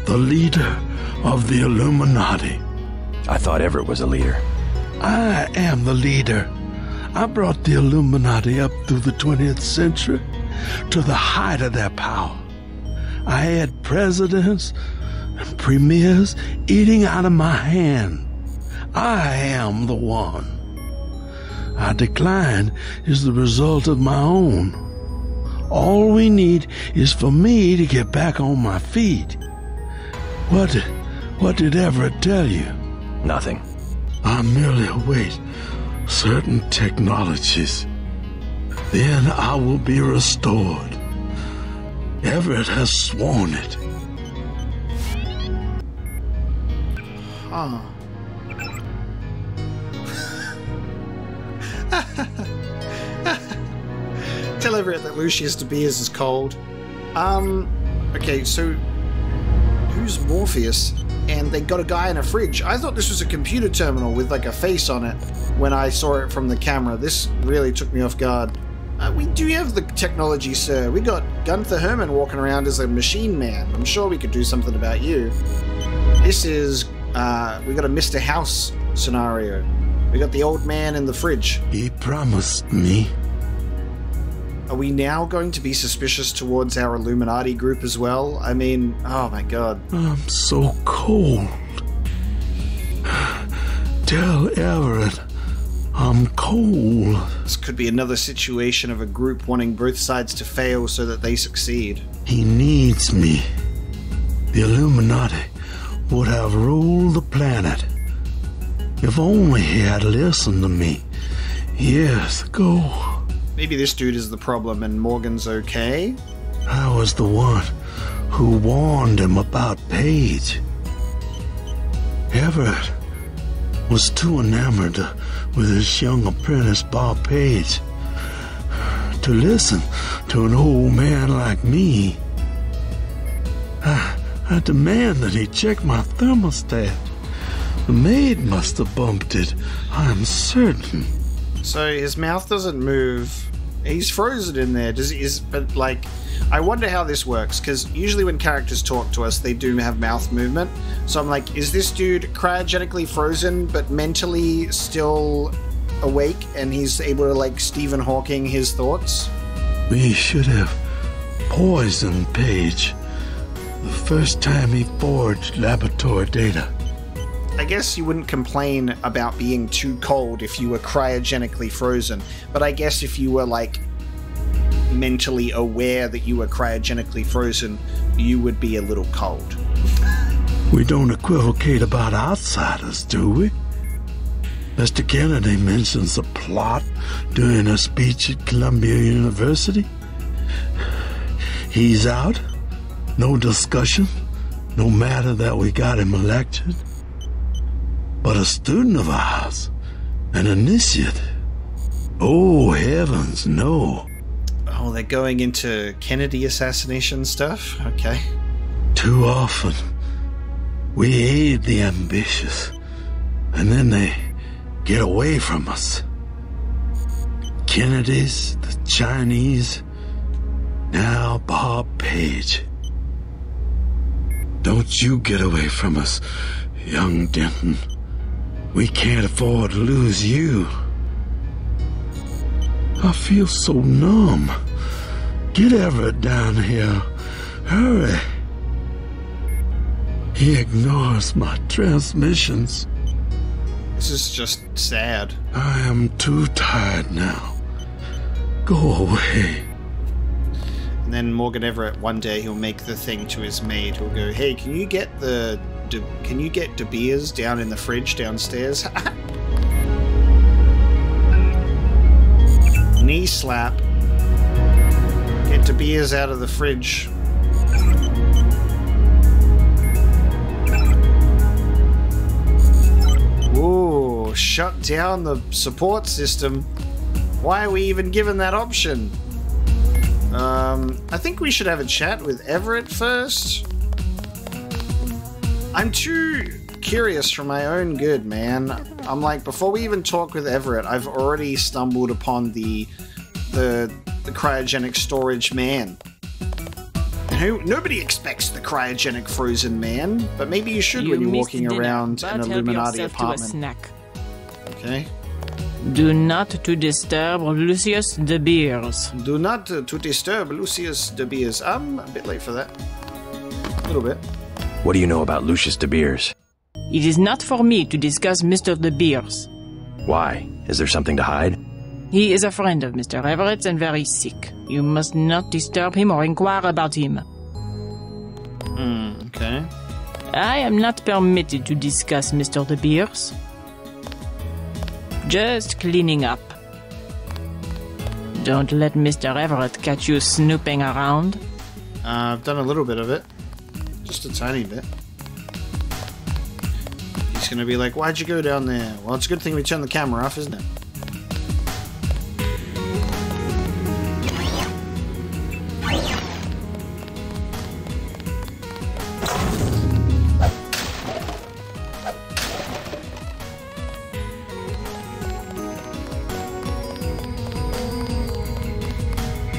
The leader of the Illuminati. I thought Everett was a leader. I am the leader. I brought the Illuminati up through the 20th century to the height of their power. I had presidents and premiers eating out of my hand. I am the one. Our decline is the result of my own. All we need is for me to get back on my feet. What what did Everett tell you? Nothing. I merely await certain technologies. Then I will be restored. Everett has sworn it. Huh. Tell Everett that Lucius De Beers is cold. Um, okay, so who's Morpheus? And they got a guy in a fridge. I thought this was a computer terminal with like a face on it when I saw it from the camera. This really took me off guard. Uh, we do have the technology, sir. We got Gunther Hermann walking around as a machine man. I'm sure we could do something about you. This is, uh, we got a Mr. House scenario. We got the old man in the fridge. He promised me. Are we now going to be suspicious towards our Illuminati group as well? I mean, oh my god. I'm so cold. Tell Everett I'm cold. This could be another situation of a group wanting both sides to fail so that they succeed. He needs me. The Illuminati would have ruled the planet. If only he had listened to me years ago. Maybe this dude is the problem and Morgan's okay? I was the one who warned him about Page. Everett was too enamored with his young apprentice, Bob Page. to listen to an old man like me. I, I demand that he check my thermostat. The maid must have bumped it, I'm certain. So his mouth doesn't move. He's frozen in there. Does is but like I wonder how this works because usually when characters talk to us, they do have mouth movement. So I'm like, is this dude cryogenically frozen but mentally still awake and he's able to like Stephen Hawking his thoughts? We should have poisoned Page the first time he forged laboratory data. I guess you wouldn't complain about being too cold if you were cryogenically frozen, but I guess if you were like mentally aware that you were cryogenically frozen, you would be a little cold. We don't equivocate about outsiders, do we? Mr. Kennedy mentions a plot during a speech at Columbia University. He's out. No discussion. No matter that we got him elected. But a student of ours, an initiate. Oh, heavens, no. Oh, they're going into Kennedy assassination stuff? Okay. Too often, we aid the ambitious, and then they get away from us. Kennedys, the Chinese, now Bob Page. Don't you get away from us, young Denton. We can't afford to lose you. I feel so numb. Get Everett down here. Hurry. He ignores my transmissions. This is just sad. I am too tired now. Go away. And then Morgan Everett, one day, he'll make the thing to his maid. He'll go, "Hey, can you get the, De, can you get De Beers down in the fridge downstairs?" Knee slap. Get De Beers out of the fridge. Ooh, shut down the support system. Why are we even given that option? Um, I think we should have a chat with Everett first. I'm too curious for my own good, man. I'm like, before we even talk with Everett, I've already stumbled upon the the the cryogenic storage man. Who nobody expects the cryogenic frozen man, but maybe you should You when you're walking dinner, around an Illuminati yourself to a apartment. snack. Okay. Do not to disturb Lucius de Beers. Do not to disturb Lucius de Beers. I'm a bit late for that. A little bit. What do you know about Lucius de Beers? It is not for me to discuss Mr. de Beers. Why? Is there something to hide? He is a friend of Mr. Everett's and very sick. You must not disturb him or inquire about him. Hmm, okay. I am not permitted to discuss Mr. de Beers. Just cleaning up. Don't let Mr. Everett catch you snooping around. Uh, I've done a little bit of it. Just a tiny bit. He's gonna be like, why'd you go down there? Well, it's a good thing we turned the camera off, isn't it?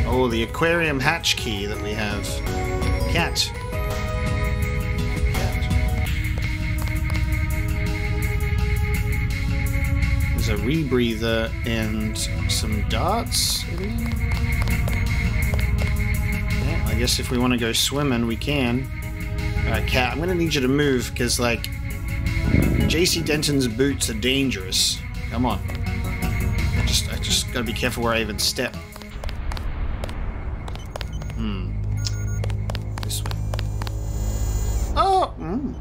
Oh, the aquarium hatch key that we have. Cat. Rebreather and some darts. Yeah, I guess if we want to go swimming, we can. Alright, Cat, I'm gonna need you to move because, like, JC Denton's boots are dangerous. Come on. I just, I just gotta be careful where I even step. Hmm. This way. Oh! Mm.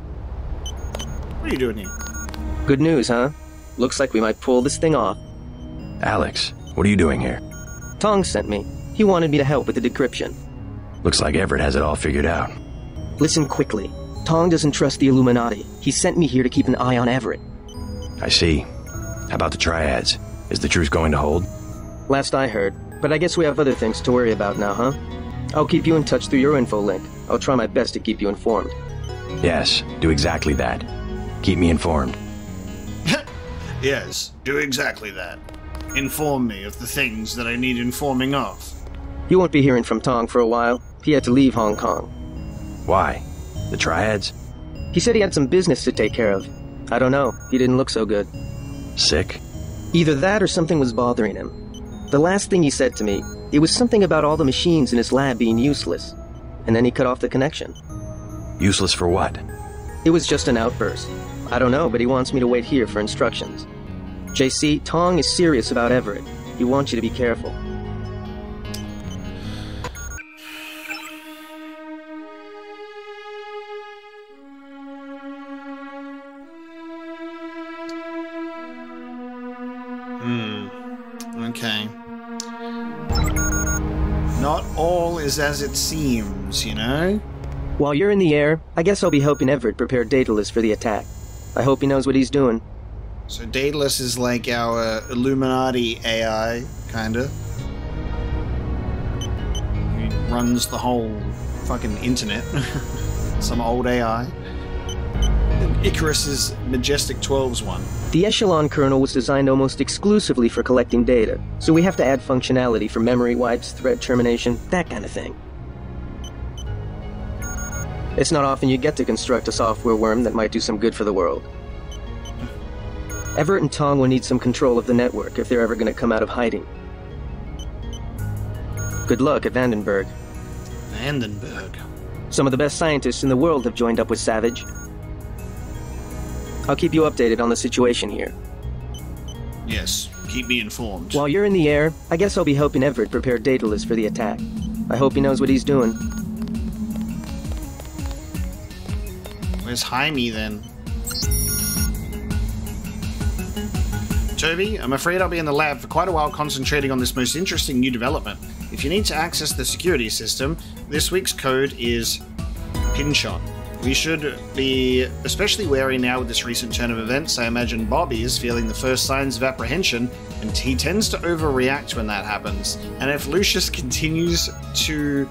What are you doing here? Good news, huh? Looks like we might pull this thing off. Alex, what are you doing here? Tong sent me. He wanted me to help with the decryption. Looks like Everett has it all figured out. Listen quickly. Tong doesn't trust the Illuminati. He sent me here to keep an eye on Everett. I see. How about the triads? Is the truce going to hold? Last I heard, But I guess we have other things to worry about now, huh? I'll keep you in touch through your info link. I'll try my best to keep you informed. Yes, do exactly that. Keep me informed. Yes, do exactly that. Inform me of the things that I need informing of. You won't be hearing from Tong for a while. He had to leave Hong Kong. Why? The triads? He said he had some business to take care of. I don't know. He didn't look so good. Sick? Either that or something was bothering him. The last thing he said to me, it was something about all the machines in his lab being useless. And then he cut off the connection. Useless for what? It was just an outburst. I don't know, but he wants me to wait here for instructions. JC, Tong is serious about Everett. He wants you to be careful. Hmm. Okay. Not all is as it seems, you know? While you're in the air, I guess I'll be helping Everett prepare Daedalus for the attack. I hope he knows what he's doing. So Daedalus is like our Illuminati AI, kinda. He runs the whole fucking internet. Some old AI. And Icarus is Majestic 12's one. The Echelon kernel was designed almost exclusively for collecting data, so we have to add functionality for memory wipes, thread termination, that kind of thing. It's not often you get to construct a software worm that might do some good for the world. Everett and Tong will need some control of the network if they're ever going to come out of hiding. Good luck at Vandenberg. Vandenberg. Some of the best scientists in the world have joined up with Savage. I'll keep you updated on the situation here. Yes, keep me informed. While you're in the air, I guess I'll be helping Everett prepare Daedalus for the attack. I hope he knows what he's doing. Where's Jaime then? Toby, I'm afraid I'll be in the lab for quite a while concentrating on this most interesting new development. If you need to access the security system, this week's code is Pynchon. We should be especially wary now with this recent turn of events. I imagine Bobby is feeling the first signs of apprehension, and he tends to overreact when that happens. And if Lucius continues to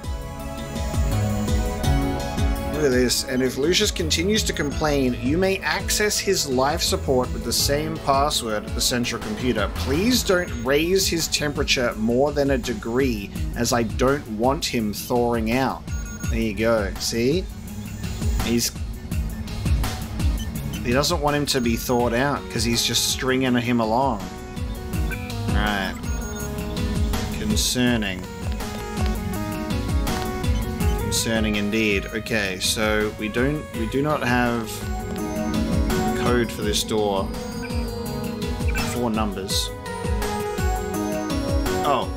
This. And if Lucius continues to complain, you may access his life support with the same password at the central computer. Please don't raise his temperature more than a degree, as I don't want him thawing out. There you go. See? He's. He doesn't want him to be thawed out because he's just stringing him along. Right. Concerning concerning indeed. Okay, so we don't we do not have code for this door. Four numbers. Oh,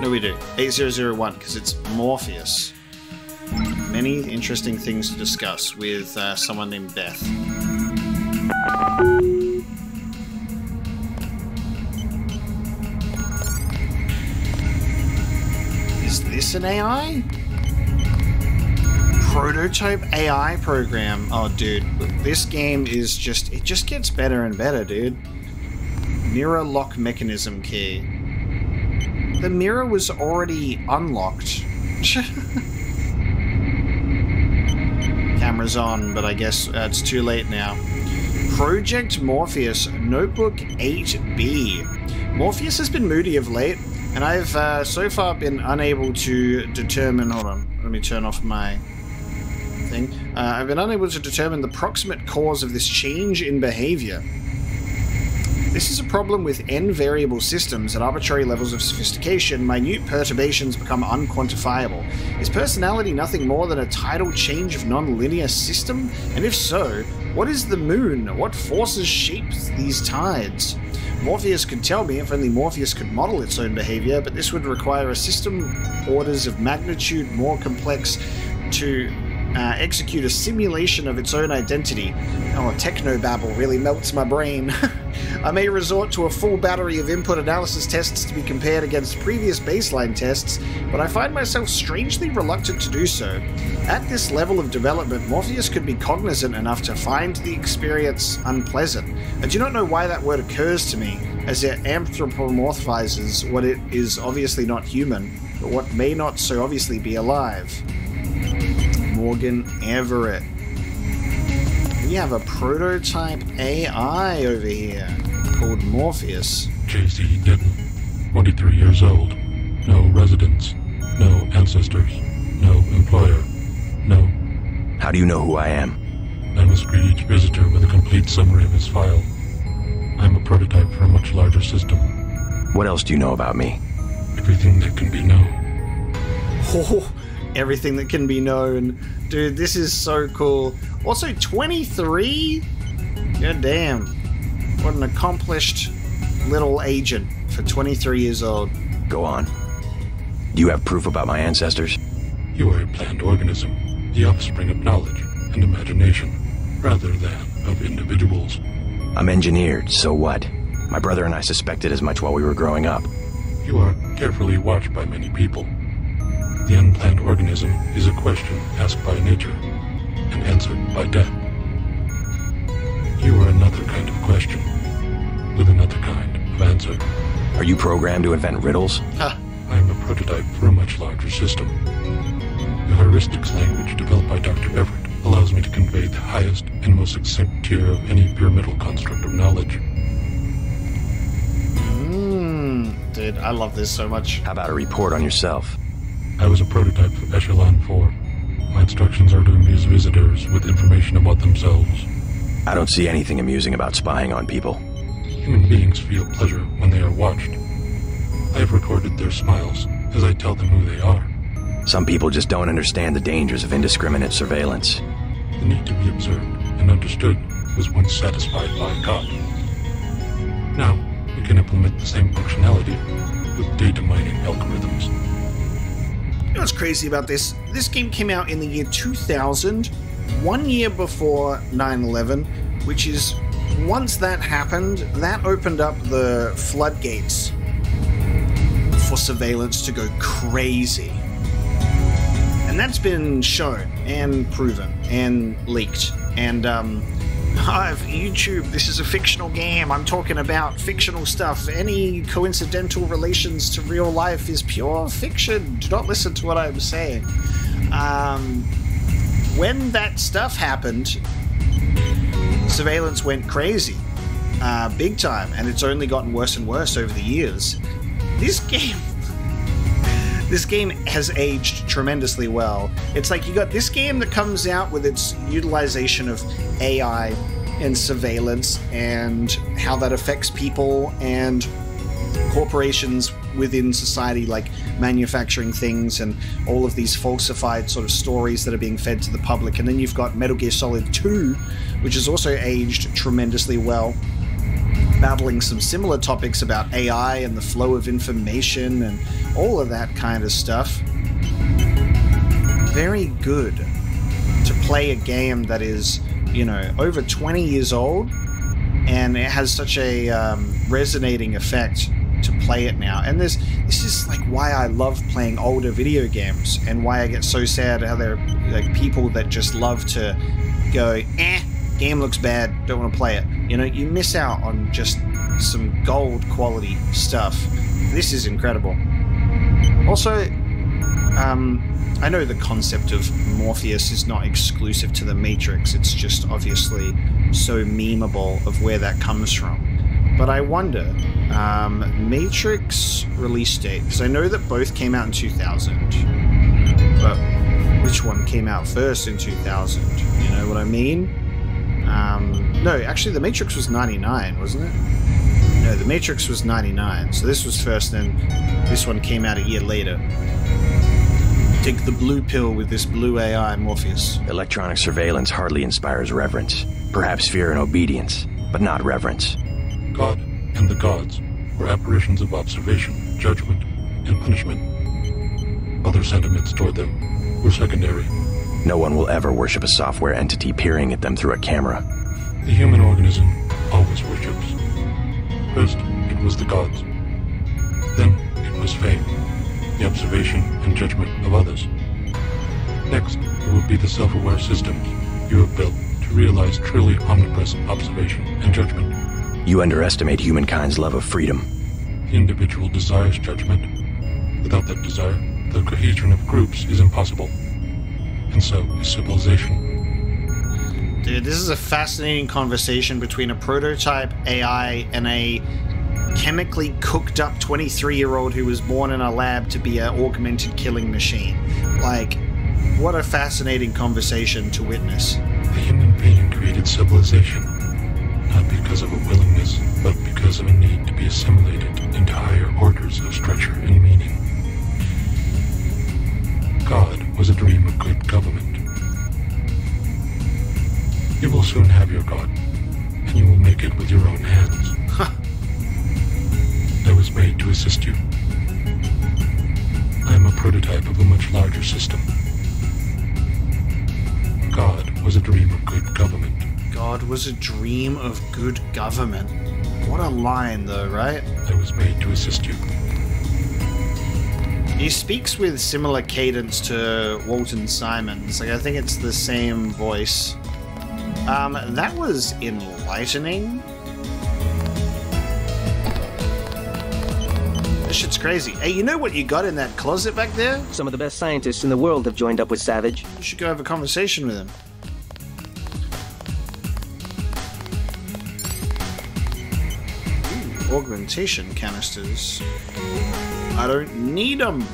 no we do. 8001 because it's Morpheus. Many interesting things to discuss with uh, someone named Beth. Is this an AI? Prototype AI program. Oh, dude, this game is just, it just gets better and better, dude. Mirror lock mechanism key. The mirror was already unlocked. Camera's on, but I guess uh, it's too late now. Project Morpheus Notebook 8B. Morpheus has been moody of late, and I've uh, so far been unable to determine. Hold on, let me turn off my thing, uh, I've been unable to determine the proximate cause of this change in behavior. This is a problem with n variable systems at arbitrary levels of sophistication. Minute perturbations become unquantifiable. Is personality nothing more than a tidal change of non-linear system? And if so, what is the moon? What forces shape these tides? Morpheus could tell me if only Morpheus could model its own behavior, but this would require a system orders of magnitude more complex to uh, execute a simulation of its own identity. Oh, technobabble really melts my brain. I may resort to a full battery of input analysis tests to be compared against previous baseline tests, but I find myself strangely reluctant to do so. At this level of development, Morpheus could be cognizant enough to find the experience unpleasant. I do not know why that word occurs to me. as it anthropomorphizes what it is obviously not human, but what may not so obviously be alive. Morgan Everett. We have a prototype AI over here called Morpheus. J.C. Denton, 23 years old. No residence. No ancestors. No employer. No. How do you know who I am? I must greet each visitor with a complete summary of his file. I'm a prototype for a much larger system. What else do you know about me? Everything that can be known. Oh, everything that can be known. Dude, this is so cool. Also, 23? God damn. What an accomplished little agent for 23 years old. Go on. Do you have proof about my ancestors? You are a planned organism, the offspring of knowledge and imagination, rather than of individuals. I'm engineered, so what? My brother and I suspected as much while we were growing up. You are carefully watched by many people. The unplanned organism is a question asked by nature and answered by death. You are another kind of question with another kind of answer. Are you programmed to invent riddles? Huh. I am a prototype for a much larger system. The heuristics language developed by Dr. Everett allows me to convey the highest and most succinct tier of any pyramidal construct of knowledge. Mmm, dude, I love this so much. How about a report on yourself? I was a prototype for Echelon 4. My instructions are to amuse visitors with information about themselves. I don't see anything amusing about spying on people. Human beings feel pleasure when they are watched. I have recorded their smiles as I tell them who they are. Some people just don't understand the dangers of indiscriminate surveillance. The need to be observed and understood was once satisfied by God. Now, we can implement the same functionality with data mining algorithms. Know what's crazy about this? This game came out in the year 2000, one year before 9 11, which is once that happened, that opened up the floodgates for surveillance to go crazy. And that's been shown and proven and leaked. And um, I've YouTube, this is a fictional game. I'm talking about fictional stuff. Any coincidental relations to real life is pure fiction. Do not listen to what I'm saying. Um, when that stuff happened, surveillance went crazy, uh, big time, and it's only gotten worse and worse over the years. This game this game has aged tremendously well. It's like you got this game that comes out with its utilization of AI and surveillance and how that affects people and corporations within society, like manufacturing things and all of these falsified sort of stories that are being fed to the public. And then you've got Metal Gear Solid 2, which has also aged tremendously well battling some similar topics about AI and the flow of information and all of that kind of stuff. Very good to play a game that is, you know, over 20 years old and it has such a um, resonating effect to play it now. And there's this is like why I love playing older video games and why I get so sad how there are like people that just love to go, eh, game looks bad, don't want to play it. You know, you miss out on just some gold quality stuff. This is incredible. Also, um, I know the concept of Morpheus is not exclusive to the Matrix, it's just obviously so memeable of where that comes from. But I wonder, um, Matrix release date, because I know that both came out in 2000, but which one came out first in 2000? You know what I mean? Um, no, actually, The Matrix was 99, wasn't it? No, The Matrix was 99, so this was first, then this one came out a year later. Take the blue pill with this blue AI, Morpheus. Electronic surveillance hardly inspires reverence. Perhaps fear and obedience, but not reverence. God and the gods were apparitions of observation, judgment, and punishment. Other sentiments toward them were secondary. No one will ever worship a software entity peering at them through a camera. The human organism always worships. First, it was the gods. Then, it was fame, the observation and judgment of others. Next, it will be the self-aware systems you have built to realize truly omnipresent observation and judgment. You underestimate humankind's love of freedom. The individual desires judgment. Without that desire, the cohesion of groups is impossible. And so is civilization. Dude, this is a fascinating conversation between a prototype AI and a chemically cooked up 23 year old who was born in a lab to be an augmented killing machine. Like, what a fascinating conversation to witness. The human being created civilization, not because of a willingness, but because of a need to be assimilated into higher orders of structure and meaning. God was a dream of good government. You will soon have your God, and you will make it with your own hands. I was made to assist you. I am a prototype of a much larger system. God was a dream of good government. God was a dream of good government. What a line, though, right? I was made to assist you. He speaks with similar cadence to Walton Simons. Like, I think it's the same voice. Um, that was enlightening. This shit's crazy. Hey, you know what you got in that closet back there? Some of the best scientists in the world have joined up with Savage. You should go have a conversation with him. Ooh, augmentation canisters. I don't need them.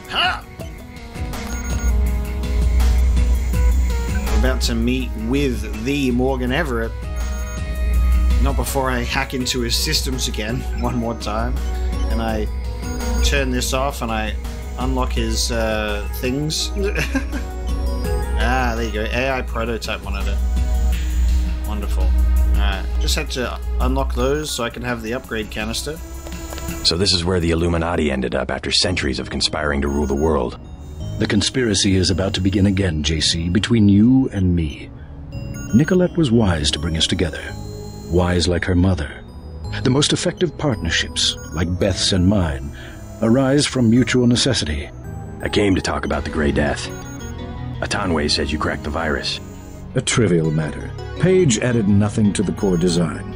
We're about to meet with the Morgan Everett. Not before I hack into his systems again one more time. And I turn this off and I unlock his uh, things. ah, there you go. AI prototype monitor. Wonderful. Alright, just had to unlock those so I can have the upgrade canister. So this is where the Illuminati ended up after centuries of conspiring to rule the world. The conspiracy is about to begin again, JC, between you and me. Nicolette was wise to bring us together. Wise like her mother. The most effective partnerships, like Beth's and mine, arise from mutual necessity. I came to talk about the Grey Death. Atanwe says you cracked the virus. A trivial matter. Page added nothing to the core design.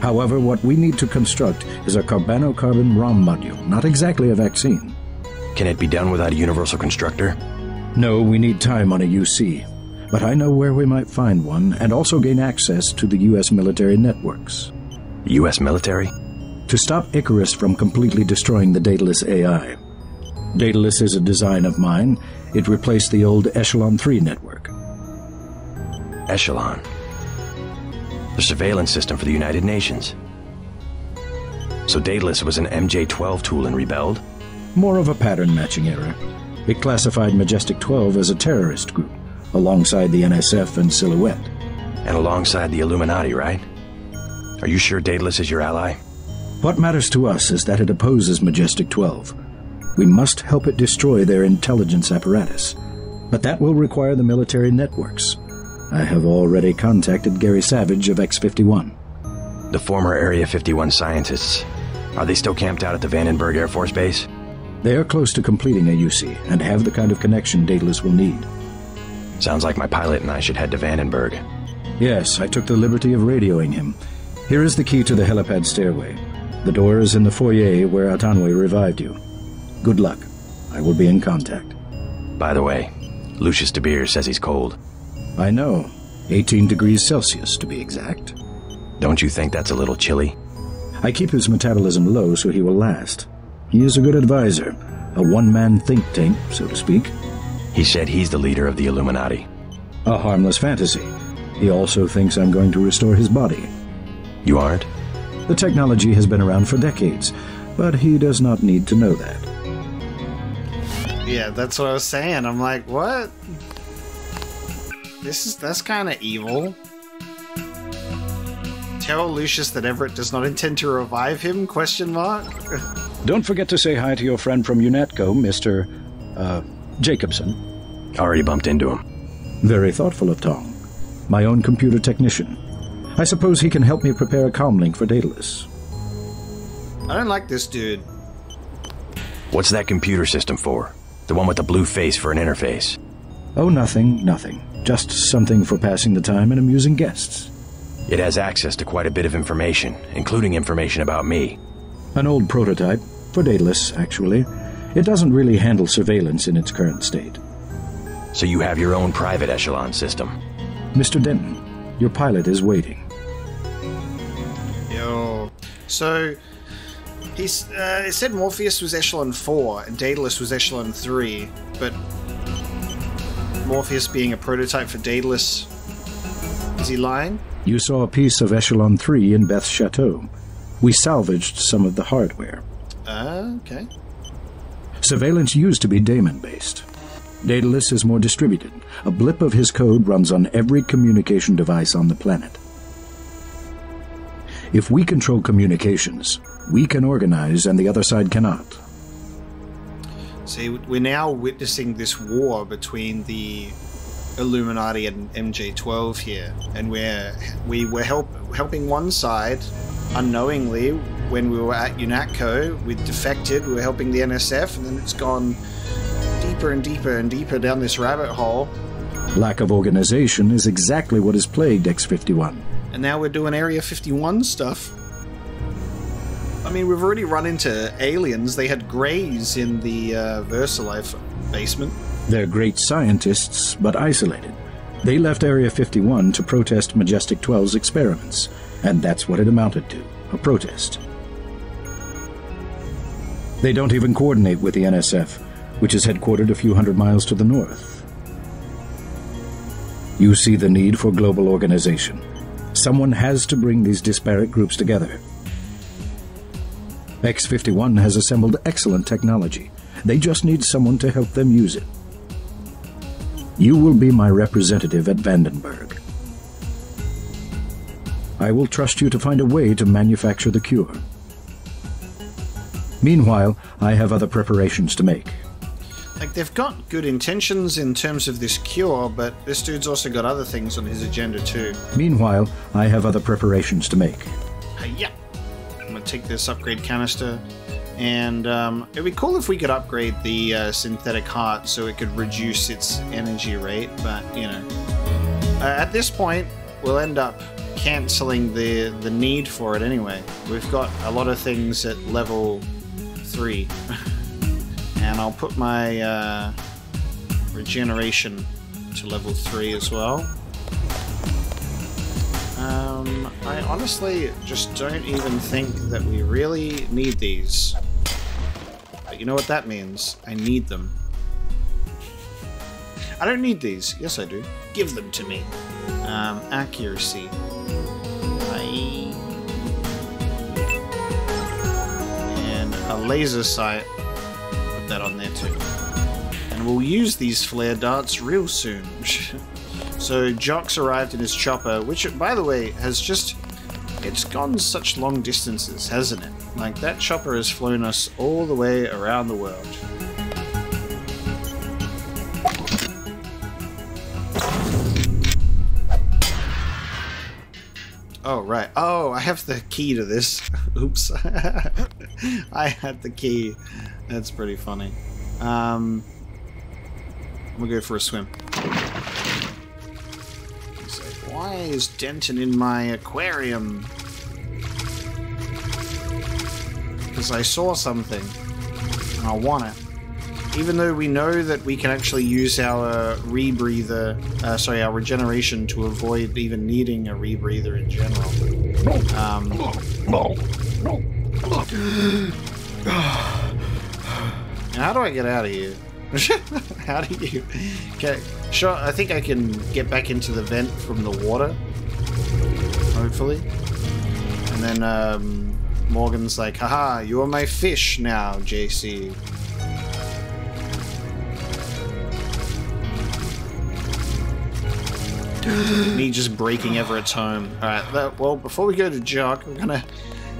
However, what we need to construct is a carbonocarbon ROM module, not exactly a vaccine. Can it be done without a universal constructor? No, we need time on a UC. But I know where we might find one and also gain access to the U.S. military networks. U.S. military? To stop Icarus from completely destroying the Daedalus AI. Daedalus is a design of mine. It replaced the old Echelon 3 network. Echelon? The surveillance system for the United Nations. So Daedalus was an MJ-12 tool and rebelled? More of a pattern matching error. It classified Majestic 12 as a terrorist group, alongside the NSF and Silhouette. And alongside the Illuminati, right? Are you sure Daedalus is your ally? What matters to us is that it opposes Majestic 12. We must help it destroy their intelligence apparatus. But that will require the military networks. I have already contacted Gary Savage of X-51. The former Area 51 scientists. Are they still camped out at the Vandenberg Air Force Base? They are close to completing a UC and have the kind of connection Daedalus will need. Sounds like my pilot and I should head to Vandenberg. Yes, I took the liberty of radioing him. Here is the key to the helipad stairway. The door is in the foyer where Atanwe revived you. Good luck. I will be in contact. By the way, Lucius De Beers says he's cold. I know. 18 degrees Celsius, to be exact. Don't you think that's a little chilly? I keep his metabolism low so he will last. He is a good advisor, a one man think tank, so to speak. He said he's the leader of the Illuminati. A harmless fantasy. He also thinks I'm going to restore his body. You aren't? The technology has been around for decades, but he does not need to know that. Yeah, that's what I was saying. I'm like, what? This is that's kind of evil. Tell Lucius that Everett does not intend to revive him? Question mark. Don't forget to say hi to your friend from UNATCO, Mr. Uh, Jacobson. Already bumped into him. Very thoughtful of Tong. My own computer technician. I suppose he can help me prepare a comlink for Daedalus. I don't like this dude. What's that computer system for? The one with the blue face for an interface. Oh, nothing, nothing. Just something for passing the time and amusing guests. It has access to quite a bit of information, including information about me. An old prototype, for Daedalus, actually. It doesn't really handle surveillance in its current state. So you have your own private echelon system. Mr. Denton, your pilot is waiting. Yo. So, he's, uh, it said Morpheus was Echelon 4 and Daedalus was Echelon 3, but Morpheus being a prototype for Daedalus, is he lying? You saw a piece of Echelon 3 in Beth's chateau. We salvaged some of the hardware. Uh, okay. Surveillance used to be daemon based. Daedalus is more distributed. A blip of his code runs on every communication device on the planet. If we control communications, we can organize and the other side cannot. See, we're now witnessing this war between the Illuminati and MJ12 here, and we're we were help, helping one side unknowingly when we were at UNATCO. We defected, we were helping the NSF, and then it's gone deeper and deeper and deeper down this rabbit hole. Lack of organization is exactly what has plagued X51. And now we're doing Area 51 stuff. I mean, we've already run into aliens. They had greys in the uh, VersaLife basement. They're great scientists, but isolated. They left Area 51 to protest Majestic 12's experiments, and that's what it amounted to a protest. They don't even coordinate with the NSF, which is headquartered a few hundred miles to the north. You see the need for global organization. Someone has to bring these disparate groups together. X51 has assembled excellent technology. They just need someone to help them use it. You will be my representative at Vandenberg. I will trust you to find a way to manufacture the cure. Meanwhile, I have other preparations to make. Like, they've got good intentions in terms of this cure, but this dude's also got other things on his agenda, too. Meanwhile, I have other preparations to make. Take this upgrade canister, and um, it'd be cool if we could upgrade the uh, synthetic heart so it could reduce its energy rate, but, you know. Uh, at this point, we'll end up canceling the, the need for it anyway. We've got a lot of things at level 3. and I'll put my uh, regeneration to level 3 as well. Um, I honestly just don't even think that we really need these. But you know what that means? I need them. I don't need these. Yes, I do. Give them to me. Um, accuracy. I... And a laser sight put that on there too. And we'll use these flare darts real soon. so Jock's arrived in his chopper, which, by the way, has just... It's gone such long distances, hasn't it? Like, that chopper has flown us all the way around the world. Oh, right. Oh, I have the key to this. Oops. I had the key. That's pretty funny. Um, I'm gonna go for a swim. Why is Denton in my aquarium? Because I saw something. And I want it. Even though we know that we can actually use our rebreather, uh, sorry, our regeneration to avoid even needing a rebreather in general. Um, how do I get out of here? how do you? Okay, sure. I think I can get back into the vent from the water. Hopefully, and then um, Morgan's like, "Haha, you are my fish now, JC." Me just breaking Everett's home. Alright, well, before we go to Jock, we're gonna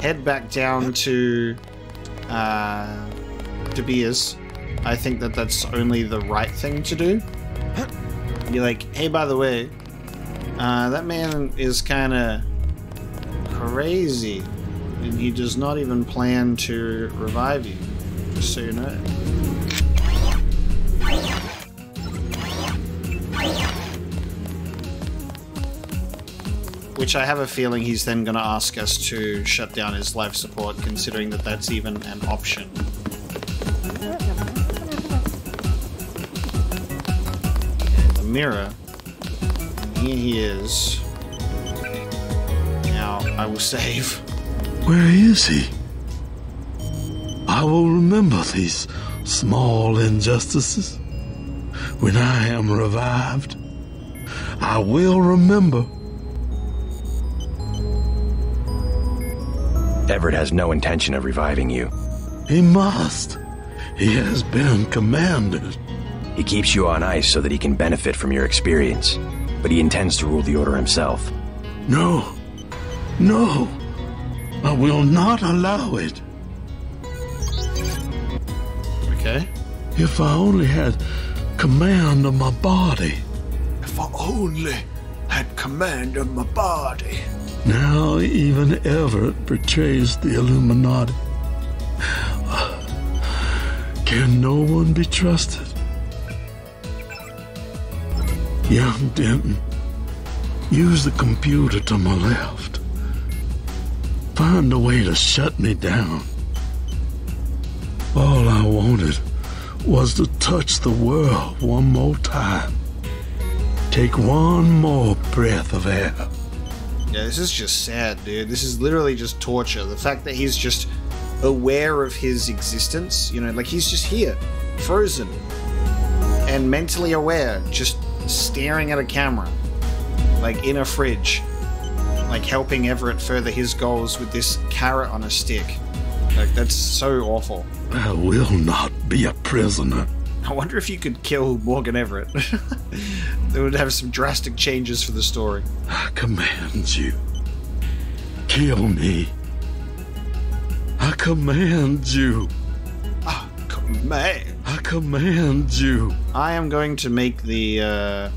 head back down to uh. I think that that's only the right thing to do. Be like, hey, by the way, uh, that man is kind of crazy, and he does not even plan to revive you. Just so you know. which I have a feeling he's then going to ask us to shut down his life support, considering that that's even an option. And mirror. Here he is. Now, I will save. Where is he? I will remember these small injustices when I am revived. I will remember. Everett has no intention of reviving you. He must. He has been commanded. He keeps you on ice so that he can benefit from your experience, but he intends to rule the Order himself. No. No. I will not allow it. Okay. If I only had command of my body. If I only had command of my body. Now even Everett betrays the Illuminati. Can no one be trusted? Young Denton, use the computer to my left. Find a way to shut me down. All I wanted was to touch the world one more time. Take one more breath of air. Yeah, this is just sad, dude. This is literally just torture. The fact that he's just aware of his existence, you know, like he's just here, frozen, and mentally aware, just staring at a camera, like in a fridge, like helping Everett further his goals with this carrot on a stick. Like, that's so awful. I will not be a prisoner. I wonder if you could kill Morgan Everett. it would have some drastic changes for the story. I command you. Kill me. I command you. I command. I command you. I am going to make the uh,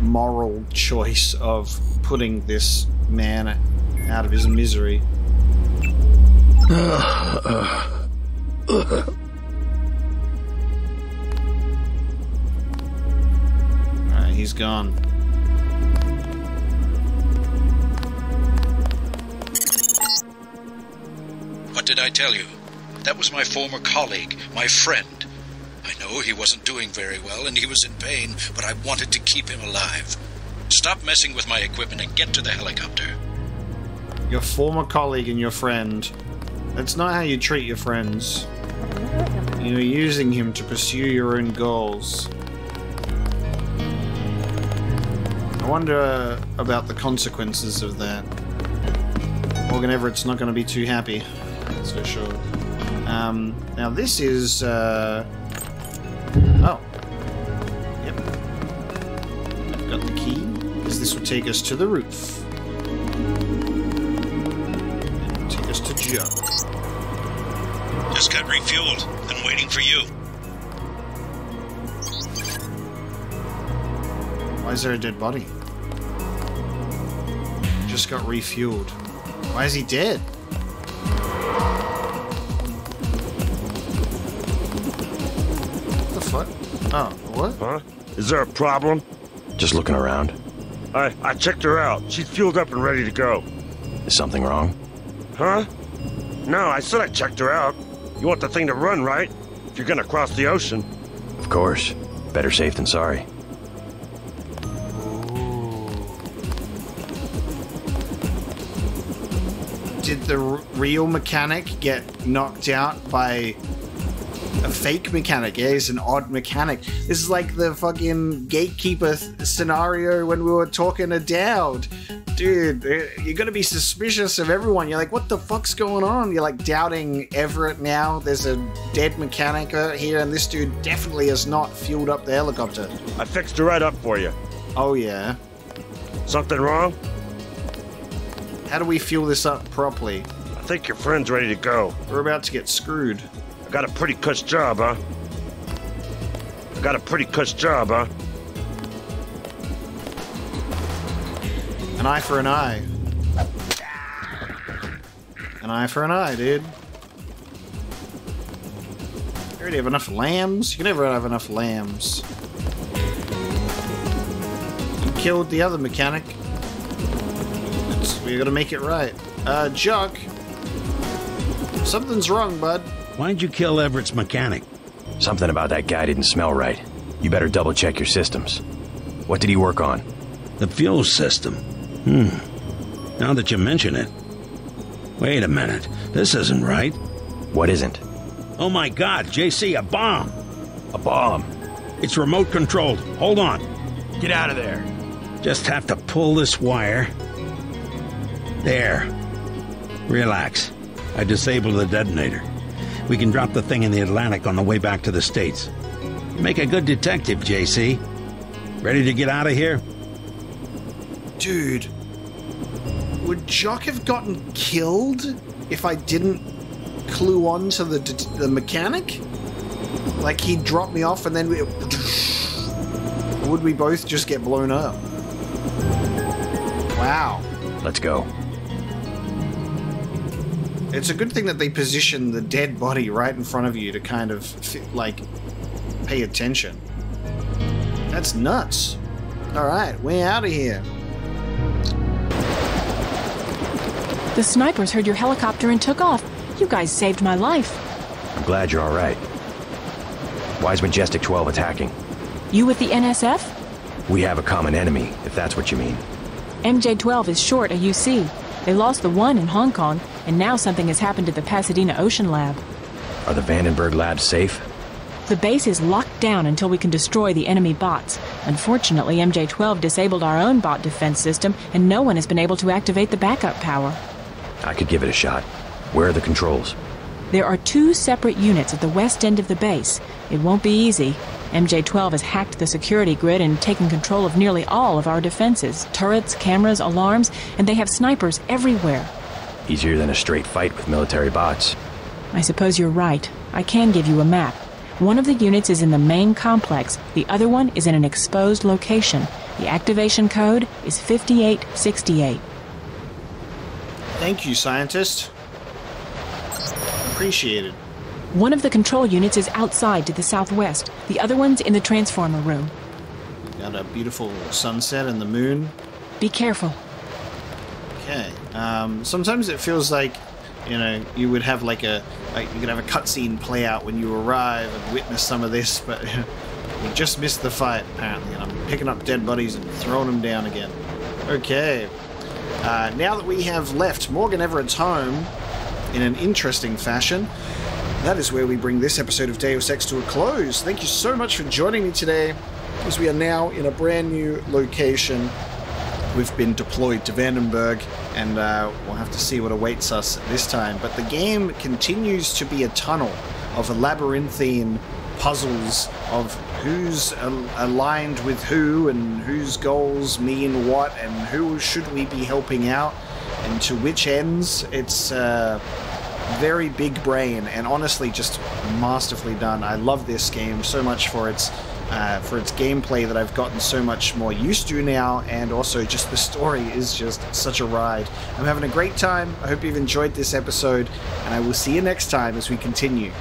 moral choice of putting this man out of his misery. Alright, he's gone. What did I tell you? That was my former colleague, my friend. I know he wasn't doing very well and he was in pain, but I wanted to keep him alive. Stop messing with my equipment and get to the helicopter. Your former colleague and your friend. That's not how you treat your friends. You're using him to pursue your own goals. I wonder about the consequences of that. Morgan Everett's not going to be too happy, that's for sure. Um, now this is, uh... Oh. Yep. I've got the key, because this will take us to the roof. And take us to Joe. Just got refueled and waiting for you. Why is there a dead body? Just got refueled. Why is he dead? Oh, what? Huh? Is there a problem? Just looking around. I I checked her out. She's fueled up and ready to go. Is something wrong? Huh? No, I said I checked her out. You want the thing to run, right? If you're gonna cross the ocean. Of course. Better safe than sorry. Did the r- real mechanic get knocked out by a fake mechanic? Yeah, he's an odd mechanic. This is like the fucking gatekeeper scenario when we were talking to Dowd. Dude, eh, you're gonna be suspicious of everyone. You're like, what the fuck's going on? You're like doubting Everett now. There's a dead mechanic out here, and this dude definitely has not fueled up the helicopter. I fixed her right up for you. Oh, yeah. Something wrong? How do we fuel this up properly? I think your friend's ready to go. We're about to get screwed. Got a pretty cush job, huh? Got a pretty cush job, huh? An eye for an eye. An eye for an eye, dude. You already have enough lambs? You never have enough lambs. You killed the other mechanic. we gotta make it right. Uh, Jock, something's wrong, bud. Why'd you kill Everett's mechanic? Something about that guy didn't smell right. You better double check your systems. What did he work on? The fuel system. Hmm. Now that you mention it. Wait a minute. This isn't right. What isn't? Oh my god, JC, a bomb! A bomb? It's remote controlled. Hold on. Get out of there. Just have to pull this wire. There. Relax. I disabled the detonator. We can drop the thing in the Atlantic on the way back to the States. Make a good detective, JC. Ready to get out of here? Dude, would Jock have gotten killed if I didn't clue on to the, the mechanic? Like he'd drop me off and then we, would we both just get blown up? Wow. Let's go. It's a good thing that they position the dead body right in front of you to kind of like pay attention. That's nuts. All right, we're out of here. The snipers heard your helicopter and took off. You guys saved my life. I'm glad you're all right. Why is Majestic 12 attacking? You with the NSF? We have a common enemy, if that's what you mean. MJ-12 is short a UC. They lost the one in Hong Kong, and now something has happened to the Pasadena Ocean Lab. Are the Vandenberg labs safe? The base is locked down until we can destroy the enemy bots. Unfortunately, MJ-12 disabled our own bot defense system, and no one has been able to activate the backup power. I could give it a shot. Where are the controls? There are two separate units at the west end of the base. It won't be easy. MJ-12 has hacked the security grid and taken control of nearly all of our defenses. Turrets, cameras, alarms, and they have snipers everywhere. Easier than a straight fight with military bots. I suppose you're right. I can give you a map. One of the units is in the main complex. The other one is in an exposed location. The activation code is 5868. Thank you, scientist. Appreciated. One of the control units is outside to the southwest. The other one's in the transformer room. Got a beautiful sunset and the moon. Be careful. Okay. Um, sometimes it feels like, you know, you would have like a, like you could have a cutscene play out when you arrive and witness some of this, but we just missed the fight apparently, and I'm picking up dead bodies and throwing them down again. Okay. Uh, now that we have left Morgan Everett's home in an interesting fashion, that is where we bring this episode of Deus Ex to a close. Thank you so much for joining me today, as we are now in a brand new location. We've been deployed to Vandenberg, and uh, we'll have to see what awaits us this time. But the game continues to be a tunnel of labyrinthine puzzles of who's al- aligned with who and whose goals mean what and who should we be helping out and to which ends. It's uh, very big brain and honestly just masterfully done. I love this game so much for its uh, for its gameplay that I've gotten so much more used to now, and also just the story is just such a ride. I'm having a great time. I hope you've enjoyed this episode, and I will see you next time as we continue